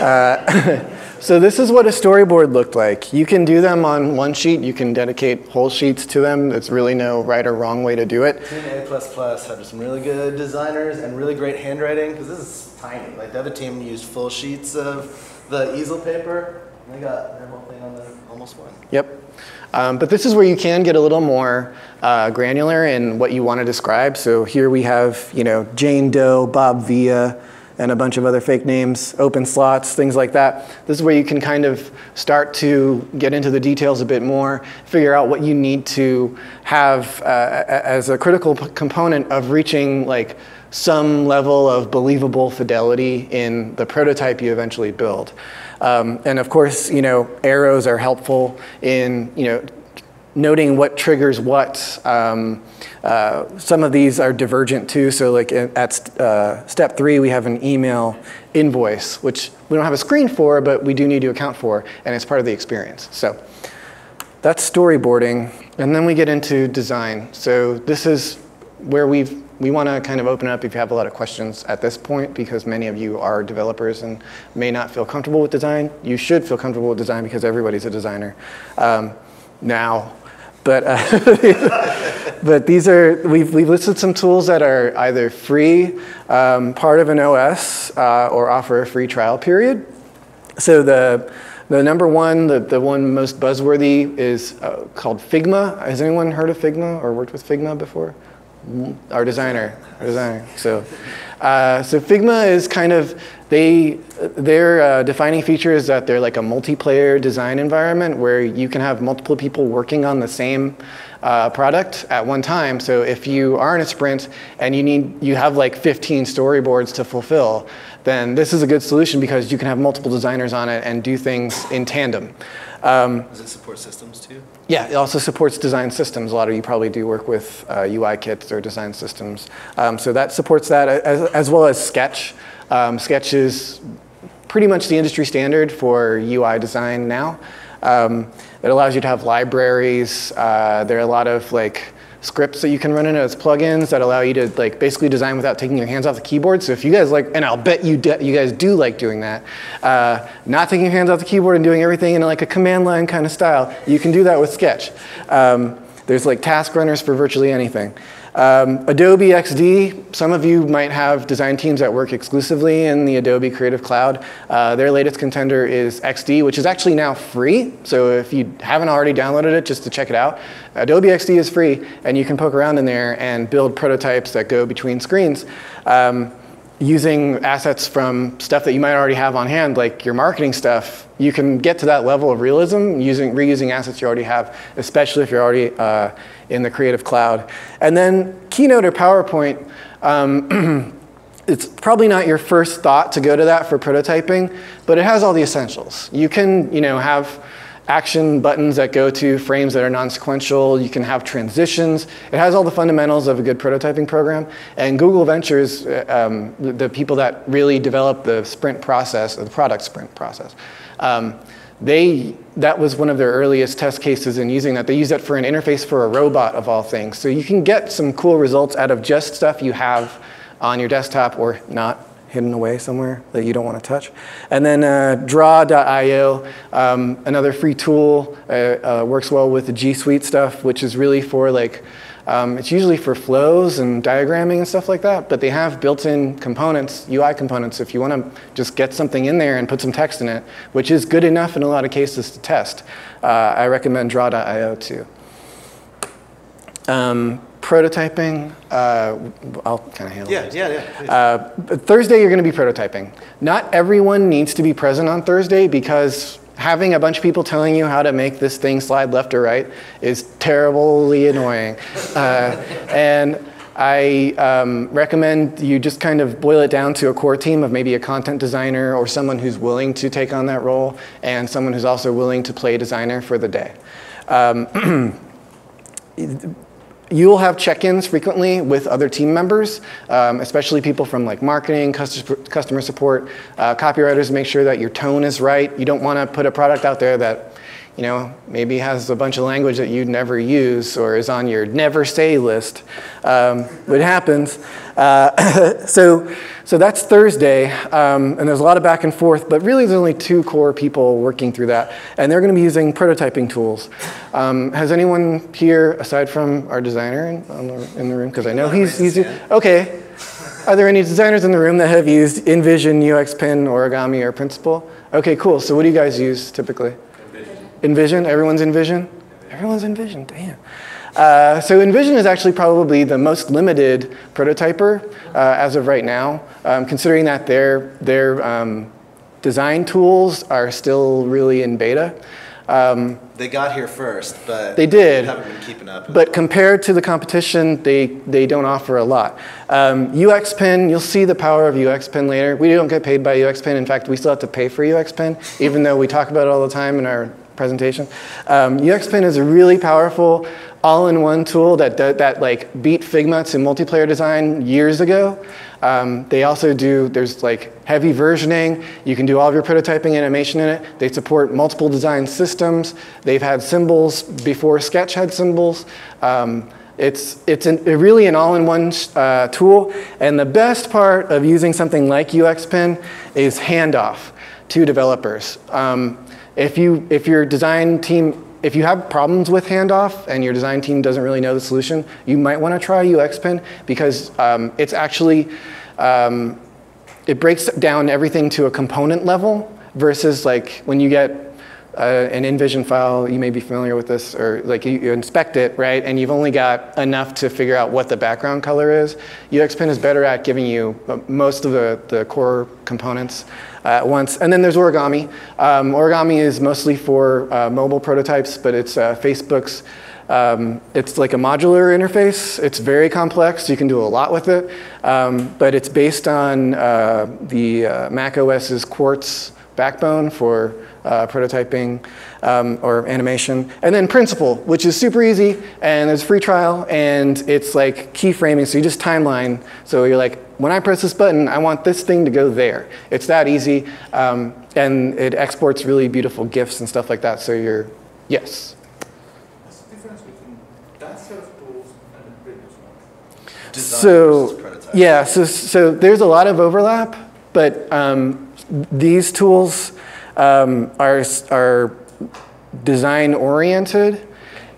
Uh, so this is what a storyboard looked like. You can do them on one sheet. You can dedicate whole sheets to them. There's really no right or wrong way to do it. Team A++ had some really good designers and really great handwriting, because this is tiny. Like the other team used full sheets of the easel paper, and they got their whole thing on the almost one. Yep. Um, but this is where you can get a little more uh, granular in what you want to describe. So here we have, you know, Jane Doe, Bob Villa, and a bunch of other fake names, open slots, things like that. This is where you can kind of start to get into the details a bit more, figure out what you need to have uh, as a critical component of reaching like some level of believable fidelity in the prototype you eventually build. Um, and of course, you know, arrows are helpful in, you know, noting what triggers what. Um, uh, some of these are divergent too. So, like at uh, step three, we have an email invoice, which we don't have a screen for, but we do need to account for, and it's part of the experience. So, that's storyboarding, and then we get into design. So, this is where we've we want to kind of open up if you have a lot of questions at this point because many of you are developers and may not feel comfortable with design. You should feel comfortable with design because everybody's a designer um, now. But, uh, but these are, we've, we've listed some tools that are either free, um, part of an OS, uh, or offer a free trial period. So the, the number one, the, the one most buzzworthy is uh, called Figma. Has anyone heard of Figma or worked with Figma before? Our designer, our designer. So, uh, so Figma is kind of they their uh, defining feature is that they're like a multiplayer design environment where you can have multiple people working on the same uh, product at one time. So if you are in a sprint and you need you have like 15 storyboards to fulfill, then this is a good solution because you can have multiple designers on it and do things in tandem. Um, Does it support systems too? Yeah, it also supports design systems. A lot of you probably do work with uh, UI kits or design systems. Um, so that supports that, as, as well as Sketch. Um, Sketch is pretty much the industry standard for UI design now. Um, it allows you to have libraries. Uh, there are a lot of like scripts that you can run in as plugins that allow you to like basically design without taking your hands off the keyboard. So if you guys like, and I'll bet you you guys do like doing that, uh, not taking your hands off the keyboard and doing everything in like a command line kind of style, you can do that with Sketch. Um, there's like task runners for virtually anything. Um, Adobe XD, some of you might have design teams that work exclusively in the Adobe Creative Cloud. Uh, their latest contender is XD, which is actually now free. So if you haven't already downloaded it, just to check it out, Adobe XD is free, and you can poke around in there and build prototypes that go between screens. Um, using assets from stuff that you might already have on hand, like your marketing stuff, you can get to that level of realism using reusing assets you already have, especially if you're already uh, in the Creative Cloud. And then Keynote or PowerPoint. Um, it's probably not your first thought to go to that for prototyping, but it has all the essentials. You can, you know, have action buttons that go to frames that are non-sequential. You can have transitions. It has all the fundamentals of a good prototyping program. And Google Ventures, uh, um, the, people that really develop the sprint process, the product sprint process, um, they that was one of their earliest test cases in using that. They use that for an interface for a robot of all things. So you can get some cool results out of just stuff you have on your desktop or not hidden away somewhere that you don't want to touch. And then uh, draw.io, um, another free tool, uh, uh, works well with the G Suite stuff, which is really for like, um, it's usually for flows and diagramming and stuff like that, but they have built-in components, UI components, if you want to just get something in there and put some text in it, which is good enough in a lot of cases to test. Uh, I recommend draw.io too. Um, prototyping, uh, I'll kind of handle Yeah, this. yeah, yeah. please. Uh, Thursday, you're going to be prototyping. Not everyone needs to be present on Thursday because having a bunch of people telling you how to make this thing slide left or right is terribly annoying. Uh, and I um, recommend you just kind of boil it down to a core team of maybe a content designer or someone who's willing to take on that role and someone who's also willing to play designer for the day. Um, You'll have check-ins frequently with other team members, um, especially people from like marketing, customer customer support, uh, copywriters. Make sure that your tone is right. You don't want to put a product out there that, you know, maybe has a bunch of language that you'd never use or is on your never say list. Um, it happens. Uh, so, so that's Thursday, um, and there's a lot of back and forth. But really, there's only two core people working through that, and they're going to be using prototyping tools. Um, has anyone here, aside from our designer in, on the, in the room, because I know he's, he's okay. Are there any designers in the room that have used InVision, UXPin, Origami, or Principle? Okay, cool. So what do you guys use typically? InVision. Everyone's InVision? Everyone's InVision, Damn. Uh, so InVision is actually probably the most limited prototyper uh, as of right now, um, considering that their their um, design tools are still really in beta. Um, They got here first, but They did. haven't been keeping up. but compared to the competition, they, they don't offer a lot. Um, UXPin, you'll see the power of UXPin later. We don't get paid by UXPin. In fact, we still have to pay for UXPin, even though we talk about it all the time in our presentation. Um, UXPin is a really powerful all-in-one tool that, do- that like beat Figma to multiplayer design years ago. Um, they also do, there's like heavy versioning. You can do all of your prototyping animation in it. They support multiple design systems. They've had symbols before Sketch had symbols. Um, it's it's an, really an all-in-one uh, tool. And the best part of using something like UXPin is handoff to developers. Um, if, you, if your design team if you have problems with handoff and your design team doesn't really know the solution, you might want to try UXPin because um, it's actually, um, it breaks down everything to a component level versus like when you get uh, an InVision file, you may be familiar with this, or like you, you inspect it, right, and you've only got enough to figure out what the background color is. UXPin is better at giving you uh, most of the, the core components at once. And then there's Origami. Um, origami is mostly for uh, mobile prototypes, but it's uh, Facebook's. Um, it's like a modular interface. It's very complex. You can do a lot with it, um, but it's based on uh, the uh, Mac OS's Quartz backbone for uh, prototyping um, or animation. And then Principle, which is super easy, and there's a free trial, and it's like keyframing, so you just timeline. So you're like, when I press this button, I want this thing to go there. It's that easy, um, and it exports really beautiful GIFs and stuff like that, so you're, yes. What's the difference between that set of tools and the previous one? Design So, yeah, so, so there's a lot of overlap, but um, these tools um, are, are design oriented.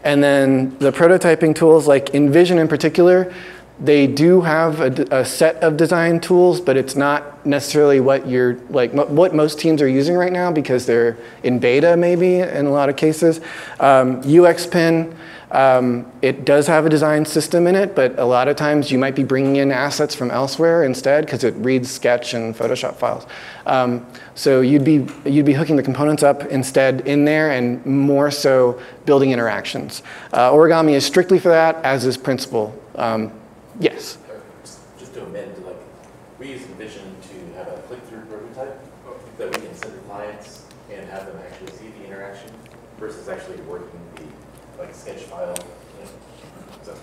And then the prototyping tools, like InVision in particular, they do have a set of design tools, but it's not necessarily what you're like what most teams are using right now because they're in beta maybe in a lot of cases. Um, UXPin, um, it does have a design system in it, but a lot of times you might be bringing in assets from elsewhere instead because it reads Sketch and Photoshop files. Um, so you'd be you'd be hooking the components up instead in there and more so building interactions. Uh, origami is strictly for that, as is Principle. Um, yes. Just to amend, like, we use InVision to have a click-through prototype that we can send to clients and have them actually see the interaction versus actually working the, like, sketch file. you know. So,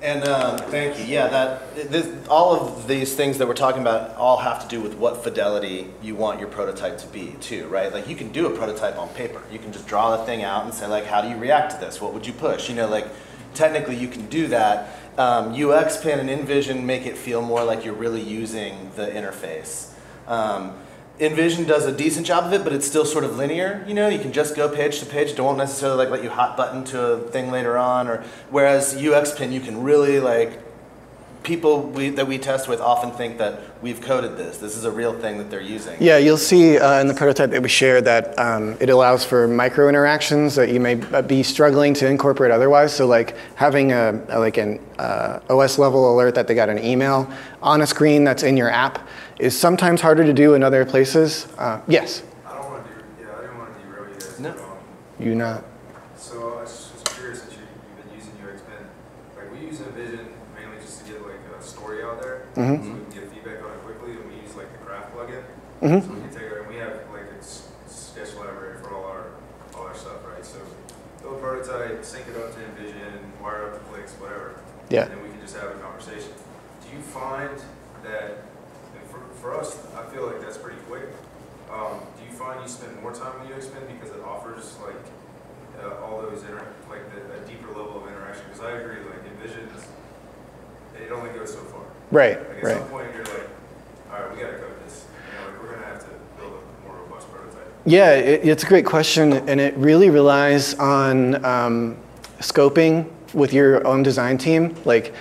And um, thank you. Yeah, that this, all of these things that we're talking about all have to do with what fidelity you want your prototype to be, too, right? Like you can do a prototype on paper. You can just draw the thing out and say like, how do you react to this? What would you push? You know, like technically you can do that. Um, pin and InVision make it feel more like you're really using the interface. Um, InVision does a decent job of it, but it's still sort of linear. You know, you can just go page to page. It won't necessarily like let you hot button to a thing later on. Or whereas UXPin, you can really like people we, that we test with often think that we've coded this. This is a real thing that they're using. Yeah, you'll see uh, in the prototype that we shared that um, it allows for micro interactions that you may be struggling to incorporate otherwise. So like having a, a like an uh, OS level alert that they got an email on a screen that's in your app is sometimes harder to do in other places. Uh, yes, I don't want to do, yeah, I didn't want to derail you guys. No. but, you not. So I was just curious since you, you've been using UXPin, like we use InVision mainly just to get like a story there. Mhm. So we can get feedback on it quickly and we use like the craft plugin. Mhm. So we can take it and we have like a sketch library for all our, all our stuff, right? So build a prototype, sync it up to InVision, wire up the clicks, whatever. Yeah. And then we can just have a conversation. Do you find that, for, for us, I feel like that's pretty quick. Um, do you find you spend more time with UXPin because it offers like uh, all those inter, like the, a deeper level of interaction? Because I agree, like InVision is, it only goes so far. Right, Like at right. some point, you're like, all right, we gotta code this. You know, like we're gonna have to build a more robust prototype. Yeah, it, it's a great question, and it really relies on um, scoping with your own design team. Like,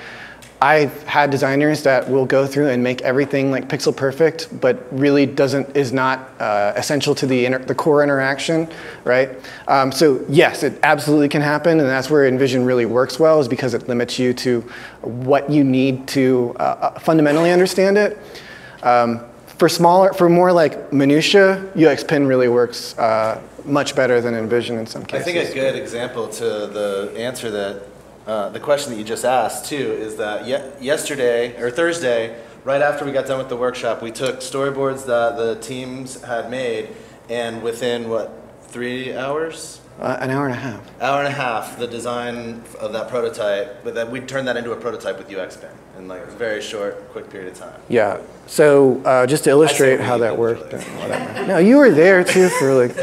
I've had designers that will go through and make everything like pixel perfect, but really doesn't is not uh, essential to the the core interaction, right? Um, so yes, it absolutely can happen, and that's where InVision really works well, is because it limits you to what you need to uh, uh, fundamentally understand it. Um, for smaller, for more like minutia, UXPin really works uh, much better than InVision in some cases. I think a good example to the answer that, uh, the question that you just asked too, is that ye- yesterday, or Thursday, right after we got done with the workshop, we took storyboards that the teams had made, and within, what, three hours? Uh, an hour and a half. Hour and a half, the design of that prototype, but then we turned that into a prototype with UXPin in like a very short, quick period of time. Yeah. So uh, just to illustrate how that worked. No, you were there too for like.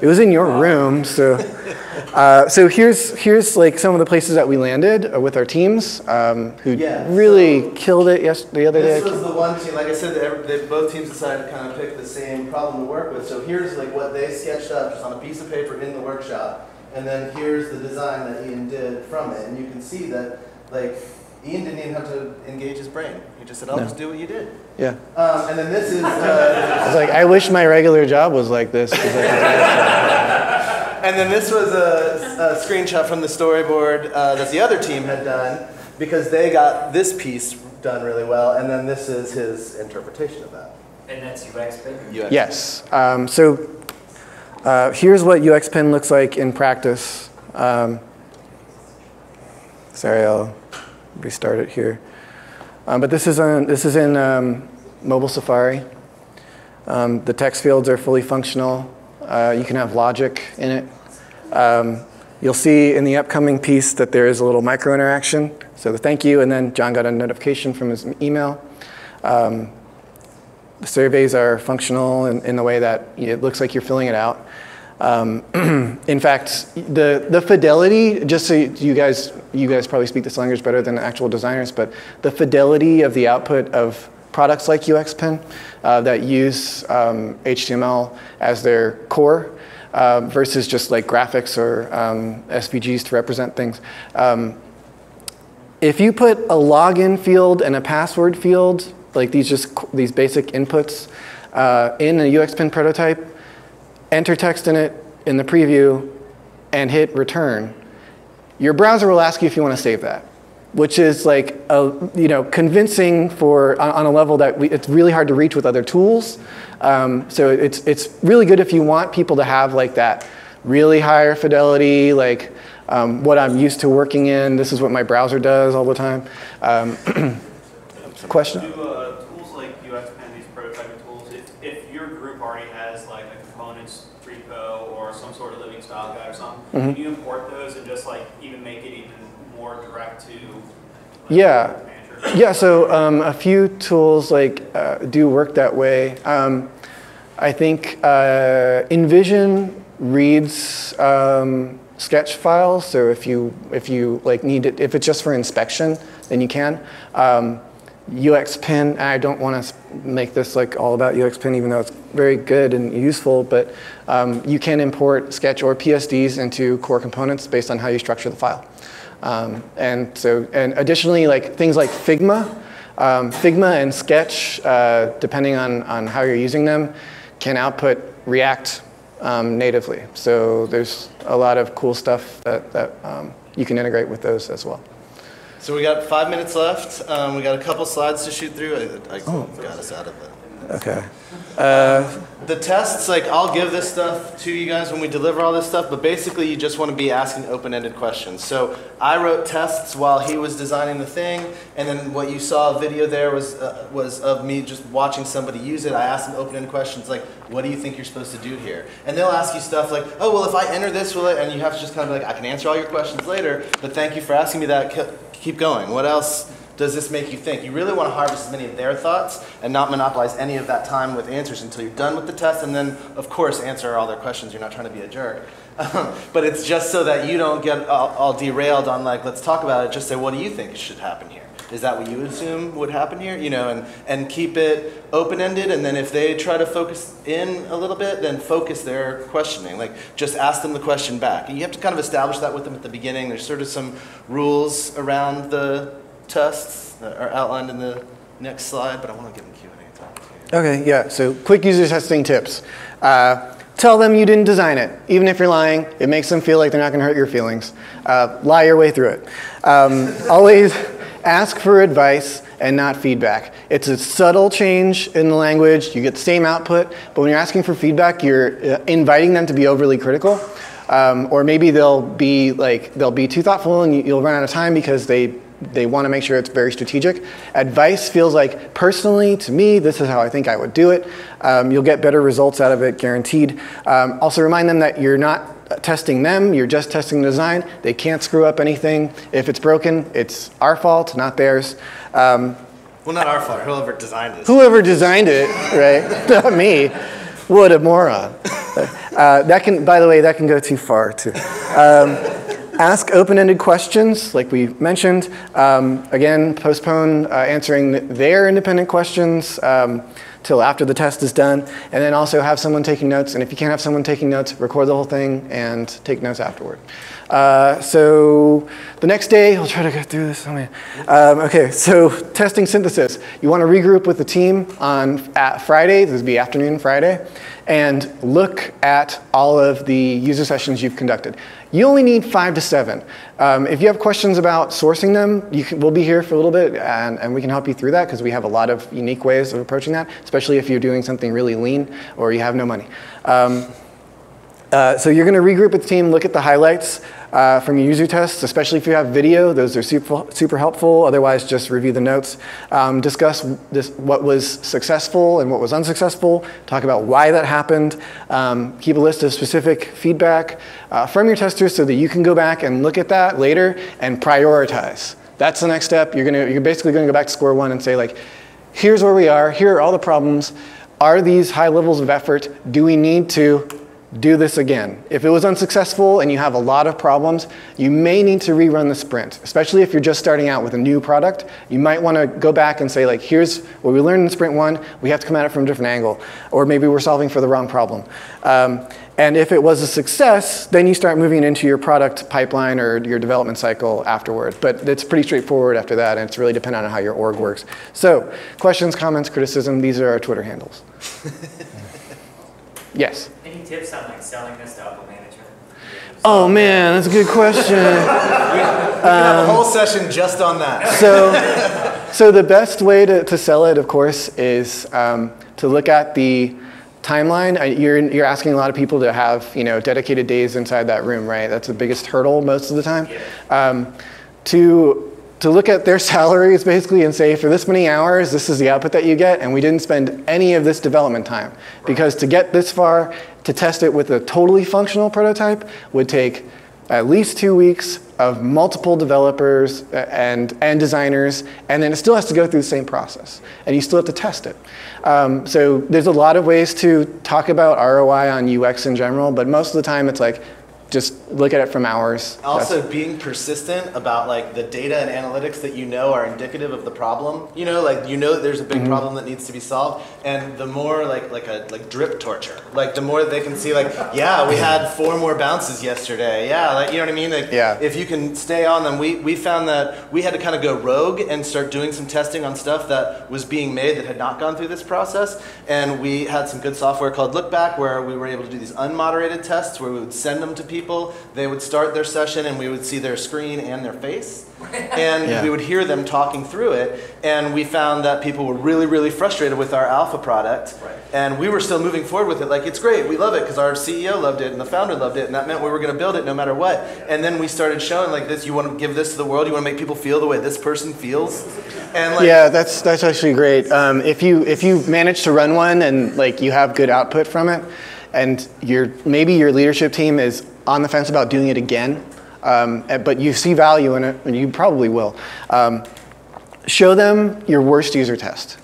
It was in your room, so. Uh, so here's here's like some of the places that we landed uh, with our teams, um, who Yeah, really so- killed it yes the other day. This was the one team, like I said, they, they, both teams decided to kind of pick the same problem to work with. So here's like what they sketched up just on a piece of paper in the workshop. And then here's the design that Ian did from it. And you can see that like Ian didn't even have to engage his brain. He just said, I'll No. just do what you did. Yeah. Um, and then this is, uh, I was like, I wish my regular job was like this. 'cause I- and then this was a, a screenshot from the storyboard uh, that the other team had done because they got this piece done really well. And then this is his interpretation of that. And that's UXPin? UX. Yes. Um, so uh, here's what UXPin looks like in practice. Um, sorry, I'll restart it here. Um, but this is, on, this is in um, mobile Safari. Um, the text fields are fully functional. Uh, you can have logic in it. Um, you'll see in the upcoming piece that there is a little micro interaction. So the thank you, and then John got a notification from his email. Um, the surveys are functional in, in the way that it looks like you're filling it out. Um, in fact, the, the fidelity, just so you guys, you guys probably speak this language better than actual designers, but the fidelity of the output of products like UXPin uh, that use um, HTML as their core uh, versus just like graphics or um, SVGs to represent things. Um, if you put a login field and a password field, like these just these basic inputs, uh, in a UXPin prototype, enter text in it in the preview, and hit return, your browser will ask you if you want to save that, which is like a, you know convincing for on, on a level that we, it's really hard to reach with other tools. Um, so it's it's really good if you want people to have like that really higher fidelity, like um, what I'm used to working in. This is what my browser does all the time. Um, question? Do uh, tools like UXPin, these prototyping tools, if, if your group already has like a components repo or some sort of living style something, Mm-hmm. can you import those and just like even make it even more direct to? like, Yeah. Yeah, so um, a few tools like uh, do work that way. Um, I think uh, InVision reads um, sketch files. So if you if you like need it, if it's just for inspection, then you can. Um, UXPin, I don't want to make this like all about UXPin, even though it's very good and useful, but um, you can import Sketch or PSDs into core components based on how you structure the file. Um, and so, and additionally, like things like Figma, um, Figma and Sketch, uh, depending on, on how you're using them, can output React um, natively. So there's a lot of cool stuff that, that um, you can integrate with those as well. So we got five minutes left. Um, we got a couple slides to shoot through. I, I got us out of it. Okay. Uh, The tests, like I'll give this stuff to you guys when we deliver all this stuff, but basically you just want to be asking open-ended questions. So I wrote tests while he was designing the thing, and then what you saw a video there was uh, was of me just watching somebody use it. I asked them open-ended questions like, "What do you think you're supposed to do here?" And they'll ask you stuff like, "Oh, well, if I enter this, will it?" And you have to just kind of be like, "I can answer all your questions later, but thank you for asking me that. Ke- Keep going. What else?" does this make you think? You really want to harvest as many of their thoughts and not monopolize any of that time with answers until you're done with the test, and then, of course, answer all their questions. You're not trying to be a jerk. but it's just so that you don't get all, all derailed on, like, let's talk about it. Just say, what do you think should happen here? Is that what you assume would happen here? You know, and, and keep it open ended, and then if they try to focus in a little bit, then focus their questioning. Like, just ask them the question back. And you have to kind of establish that with them at the beginning. There's sort of some rules around the tests that are outlined in the next slide, but I want to give them Q&A time. Okay, yeah, so quick user testing tips. Uh, tell them you didn't design it. Even if you're lying, it makes them feel like they're not going to hurt your feelings. Uh, lie your way through it. Um, always ask for advice and not feedback. It's a subtle change in the language. You get the same output, but when you're asking for feedback, you're uh, inviting them to be overly critical. Um, or maybe they'll be like they'll be too thoughtful and you- you'll run out of time because they they want to make sure it's very strategic. Advice feels like personally to me, this is how I think I would do it. Um, you'll get better results out of it, guaranteed. Um, also remind them that you're not testing them, you're just testing the design. They can't screw up anything. If it's broken, it's our fault, not theirs. Um, Well, not our fault. Whoever designed this. whoever designed it, right? Not me. What a moron. Uh, that can, by the way, that can go too far too. Um, ask open-ended questions, like we mentioned. Um, again, postpone uh, answering their independent questions um, till after the test is done, and then also have someone taking notes. And if you can't have someone taking notes, record the whole thing and take notes afterward. Uh, so the next day, I'll try to get through this. Oh. Um, okay, so testing synthesis. You want to regroup with the team on at Friday. This would be afternoon Friday, and look at all of the user sessions you've conducted. You only need five to seven. Um, if you have questions about sourcing them, can, we'll be here for a little bit, and, and we can help you through that because we have a lot of unique ways of approaching that, especially if you're doing something really lean or you have no money. Um, uh, so you're going to regroup with the team, look at the highlights uh, from your user tests, especially if you have video. Those are super, super helpful. Otherwise, just review the notes. Um, discuss this, what was successful and what was unsuccessful. Talk about why that happened. Um, keep a list of specific feedback uh, from your testers so that you can go back and look at that later and prioritize. That's the next step. You're, gonna, you're basically going to go back to square one and say, like, here's where we are. Here are all the problems. Are these high levels of effort? Do we need to do this again. If it was unsuccessful and you have a lot of problems, you may need to rerun the sprint, especially if you're just starting out with a new product. You might want to go back and say, like, here's what we learned in sprint one, we have to come at it from a different angle, or maybe we're solving for the wrong problem. Um, and if it was a success, then you start moving into your product pipeline or your development cycle afterward. But it's pretty straightforward after that, and it's really dependent on how your org works. So, questions, comments, criticism, these are our Twitter handles. yes? Any tips on like selling this to upper management? Oh man, that's a good question. We can have a whole session just on that. so, so the best way to, to sell it, of course, is um, to look at the timeline. You're, you're asking a lot of people to have you know dedicated days inside that room, right? That's the biggest hurdle most of the time. Um, to to look at their salaries basically and say for this many hours this is the output that you get and we didn't spend any of this development time because to get this far to test it with a totally functional prototype would take at least two weeks of multiple developers uh, and, and designers, and then it still has to go through the same process, and you still have to test it. Um, so there's a lot of ways to talk about ROI on UX in general, but most of the time it's like, just look at it from hours. That's- Also, being persistent about like the data and analytics that you know are indicative of the problem. You know, like you know that there's a Mm-hmm. big problem that needs to be solved, and the more like like a like drip torture, like the more that they can see, like yeah, we had four more bounces yesterday. Yeah, like you know what I mean. Like, Yeah. If you can stay on them, we we found that we had to kind of go rogue and start doing some testing on stuff that was being made that had not gone through this process, and we had some good software called Lookback where we were able to do these unmoderated tests where we would send them to people. They would start their session and we would see their screen and their face. And Yeah. we would hear them talking through it. And we found that people were really, really frustrated with our alpha product. Right. And we were still moving forward with it. Like, it's great. We love it because our CEO loved it and the founder loved it. And that meant we were going to build it no matter what. And then we started showing, like, this you want to give this to the world? You want to make people feel the way this person feels? And, like, yeah, that's that's actually great. Um, if you if you manage to run one and like you have good output from it, and your maybe your leadership team is on the fence about doing it again, um, eh, but you see value in it, and you probably will. Um, show them your worst user test.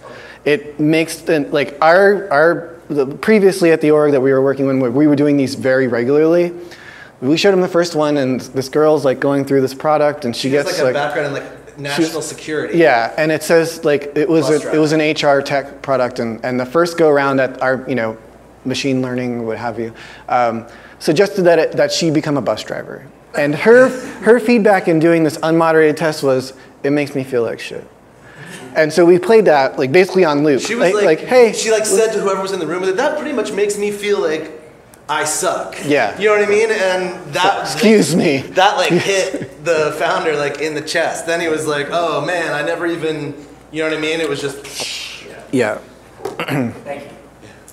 It makes the like our our the, previously at the org that we were working with, we were doing these very regularly. We showed them the first one, and this girl's like going through this product, and she she gets like, a background in, like, national security. yeah, and it says like it was a, it was an HR tech product, and, and the first go around at our you know machine learning what have you um, suggested that it, that she become a bus driver, and her her feedback in doing this unmoderated test was it makes me feel like shit, and so we played that like basically on loop. She was like, like hey, she like said to whoever was in the room with it, that pretty much makes me feel like I suck. Yeah. You know what I mean? And that excuse me. that like hit the founder like in the chest. Then he was like, "Oh man, I never even." You know what I mean? It was just. Yeah. Thank you.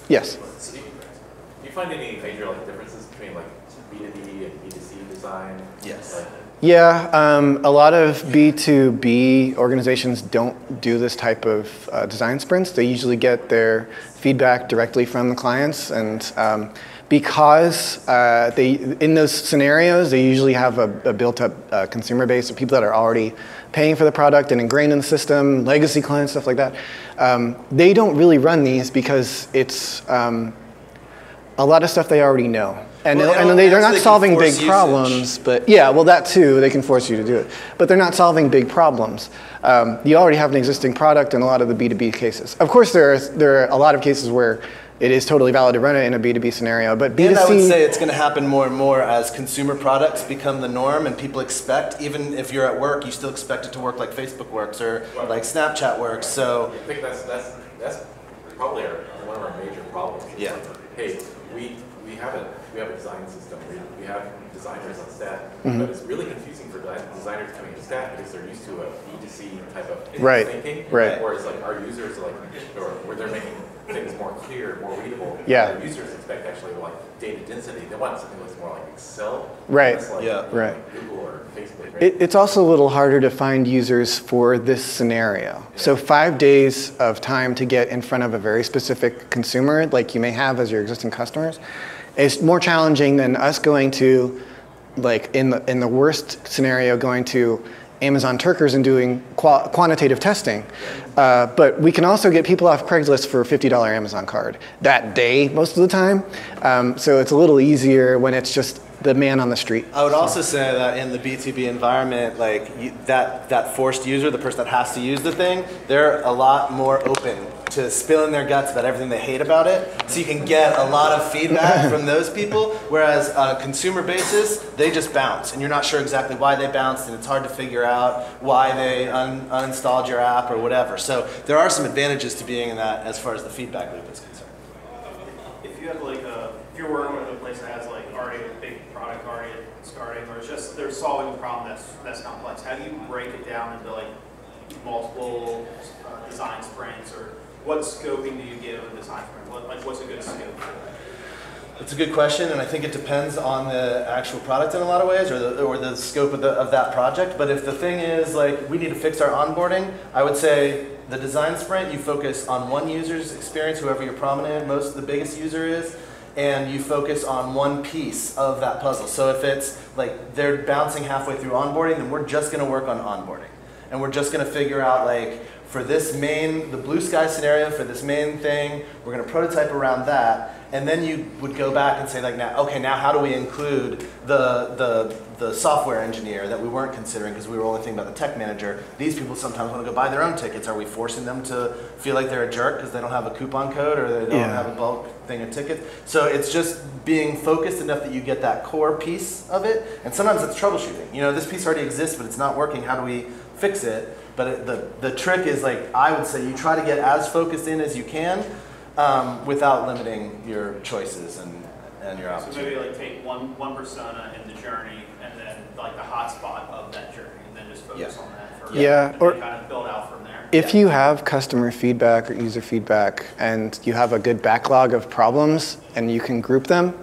Yes. So do you, do you find any major like differences between like B2B and B2C design? Yes. Yeah, um, a lot of B2B organizations don't do this type of uh, design sprints. They usually get their feedback directly from the clients, and um, because uh, they, in those scenarios, they usually have a, a built-up uh, consumer base of people that are already paying for the product and ingrained in the system, legacy clients, stuff like that. Um, they don't really run these because it's um, a lot of stuff they already know. And, Well, and and they, they're not they solving big usage. problems, but yeah, well, that too, they can force you to do it. But they're not solving big problems. Um, you already have an existing product in a lot of the B2B cases. Of course, there are, there are a lot of cases where it is totally valid to run it in a B2B scenario, but B2C. And I would say it's going to happen more and more as consumer products become the norm, and people expect, even if you're at work, you still expect it to work like Facebook works or like Snapchat works. So I think that's, that's, that's probably our, one of our major problems. Yeah. like, Hey, we, we have a, we have a design system, we, we have designers on staff, Mm-hmm. but it's really confusing for designers coming to staff because they're used to a B2C type of Right, thinking. right. Whereas like our users are like, or where they're making things more clear, more readable. Yeah. Our users expect actually like data density, they want something that's more like Excel. Right. like Yeah. Right. Google or Facebook, right? It, it's also a little harder to find users for this scenario. So five days of time to get in front of a very specific consumer, like you may have as your existing customers, is more challenging than us going to, like in the in the worst scenario, going to Amazon Turkers and doing qua- quantitative testing. Uh, but we can also get people off Craigslist for a $50 Amazon card that day most of the time. Um, so it's a little easier when it's just the man on the street. I would also say that in the B2B environment, like you, that, that forced user, the person that has to use the thing, they're a lot more open to spilling their guts about everything they hate about it. So you can get a lot of feedback from those people. Whereas on a consumer basis, they just bounce, and you're not sure exactly why they bounced, and it's hard to figure out why they un- uninstalled your app or whatever. So there are some advantages to being in that as far as the feedback loop is concerned. If you have like a, if you're working with a place that has like already a big product already starting, or it's just they're solving a problem that's that's complex, how do you break it down into like multiple uh, design sprints, or what scoping do you give a design sprint? What, like what's a good scope? It's a good question, and I think it depends on the actual product in a lot of ways, or the, or the scope of, the, of that project. But if the thing is like we need to fix our onboarding, I would say the design sprint you focus on one user's experience, whoever your prominent, most the biggest user is, and you focus on one piece of that puzzle. So if it's like they're bouncing halfway through onboarding, then we're just to work on onboarding, and we're just to figure out like for this main, the blue sky scenario for this main thing, we're to prototype around that. And then you would go back and say like, now, okay, now how do we include the the the software engineer that we weren't considering because we were only thinking about the tech manager? These people sometimes want to go buy their own tickets. Are we forcing them to feel like they're a jerk because they don't have a coupon code or they don't Yeah. have a bulk thing of tickets? So it's just being focused enough that you get that core piece of it, and sometimes it's troubleshooting. You know, this piece already exists, but it's not working. How do we fix it? But it, the the trick is like I would say you try to get as focused in as you can um, without limiting your choices and, and your So opportunities. maybe like take one, one persona in the journey and then like the hotspot of that journey and then just focus Yeah. on that for. Yeah, and or- kind of build out from there. If you have customer feedback or user feedback and you have a good backlog of problems and you can group them,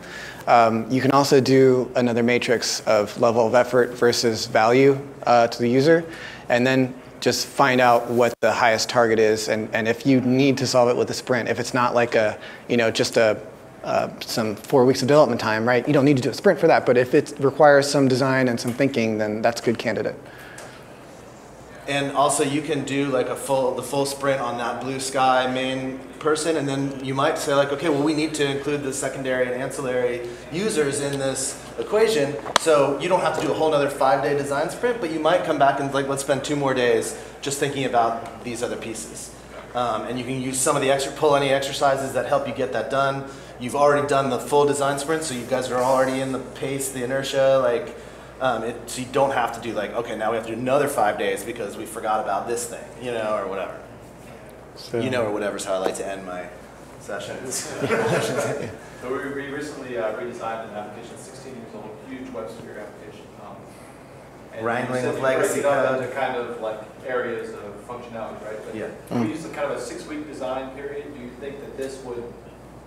um, you can also do another matrix of level of effort versus value uh, to the user, and then just find out what the highest target is. And, and if you need to solve it with a sprint, if it's not like a, you know, just a uh, some four weeks of development time, right? You don't need to do a sprint for that. But if it requires some design and some thinking, then that's a good candidate. And also, you can do like a full the full sprint on that blue sky main person, and then you might say like, okay, well, we need to include the secondary and ancillary users in this equation. So you don't have to do a whole other five day design sprint, but you might come back and like, let's spend two more days just thinking about these other pieces. Um, and you can use some of the extra pull any exercises that help you get that done. You've already done the full design sprint, so you guys are already in the pace, the inertia, like. Um, it, so you don't have to do like, okay, now we have to do another five days because we forgot about this thing, you know, or whatever. So, You know, or whatever's how I like to end my sessions. So we, we recently uh, redesigned an application, 16 years old, huge WebSphere application. um, and Wrangling you with legacy it up code. into kind of like areas of functionality, right? But Yeah. We used a kind of a six-week design period. Do you think that this would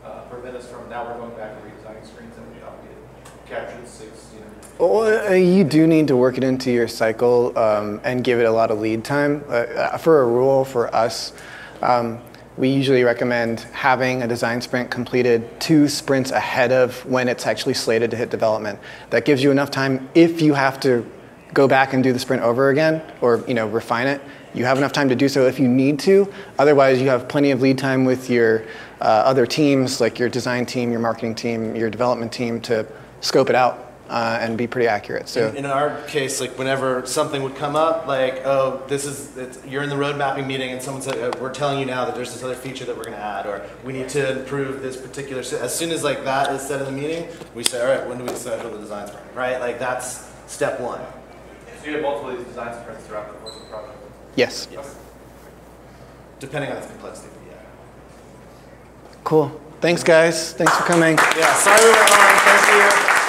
uh, prevent us from, now we're going back and redesigning screens and we thought we had captured six, you know? Well, uh, you do need to work it into your cycle um, and give it a lot of lead time. Uh, Uh, for a rule for us, um, we usually recommend having a design sprint completed two sprints ahead of when it's actually slated to hit development. That gives you enough time if you have to go back and do the sprint over again or you know refine it. You have enough time to do so if you need to. Otherwise, you have plenty of lead time with your uh, other teams, like your design team, your marketing team, your development team, to scope it out uh, and be pretty accurate. So In, in our case, like whenever something would come up, like, oh, this is, it's, you're in the road mapping meeting and someone said, uh, we're telling you now that there's this other feature that we're going to add, or we need to improve this particular, si-" as soon as like that is said in the meeting, we say, all right, when do we schedule the design sprint, right? Like that's step one. So you have multiple of these design sprints throughout the course of the project? yes, Yes. Depending on its complexity, but yeah. cool. Thanks, guys. Thanks for coming. Yeah, sorry we went long, thank you.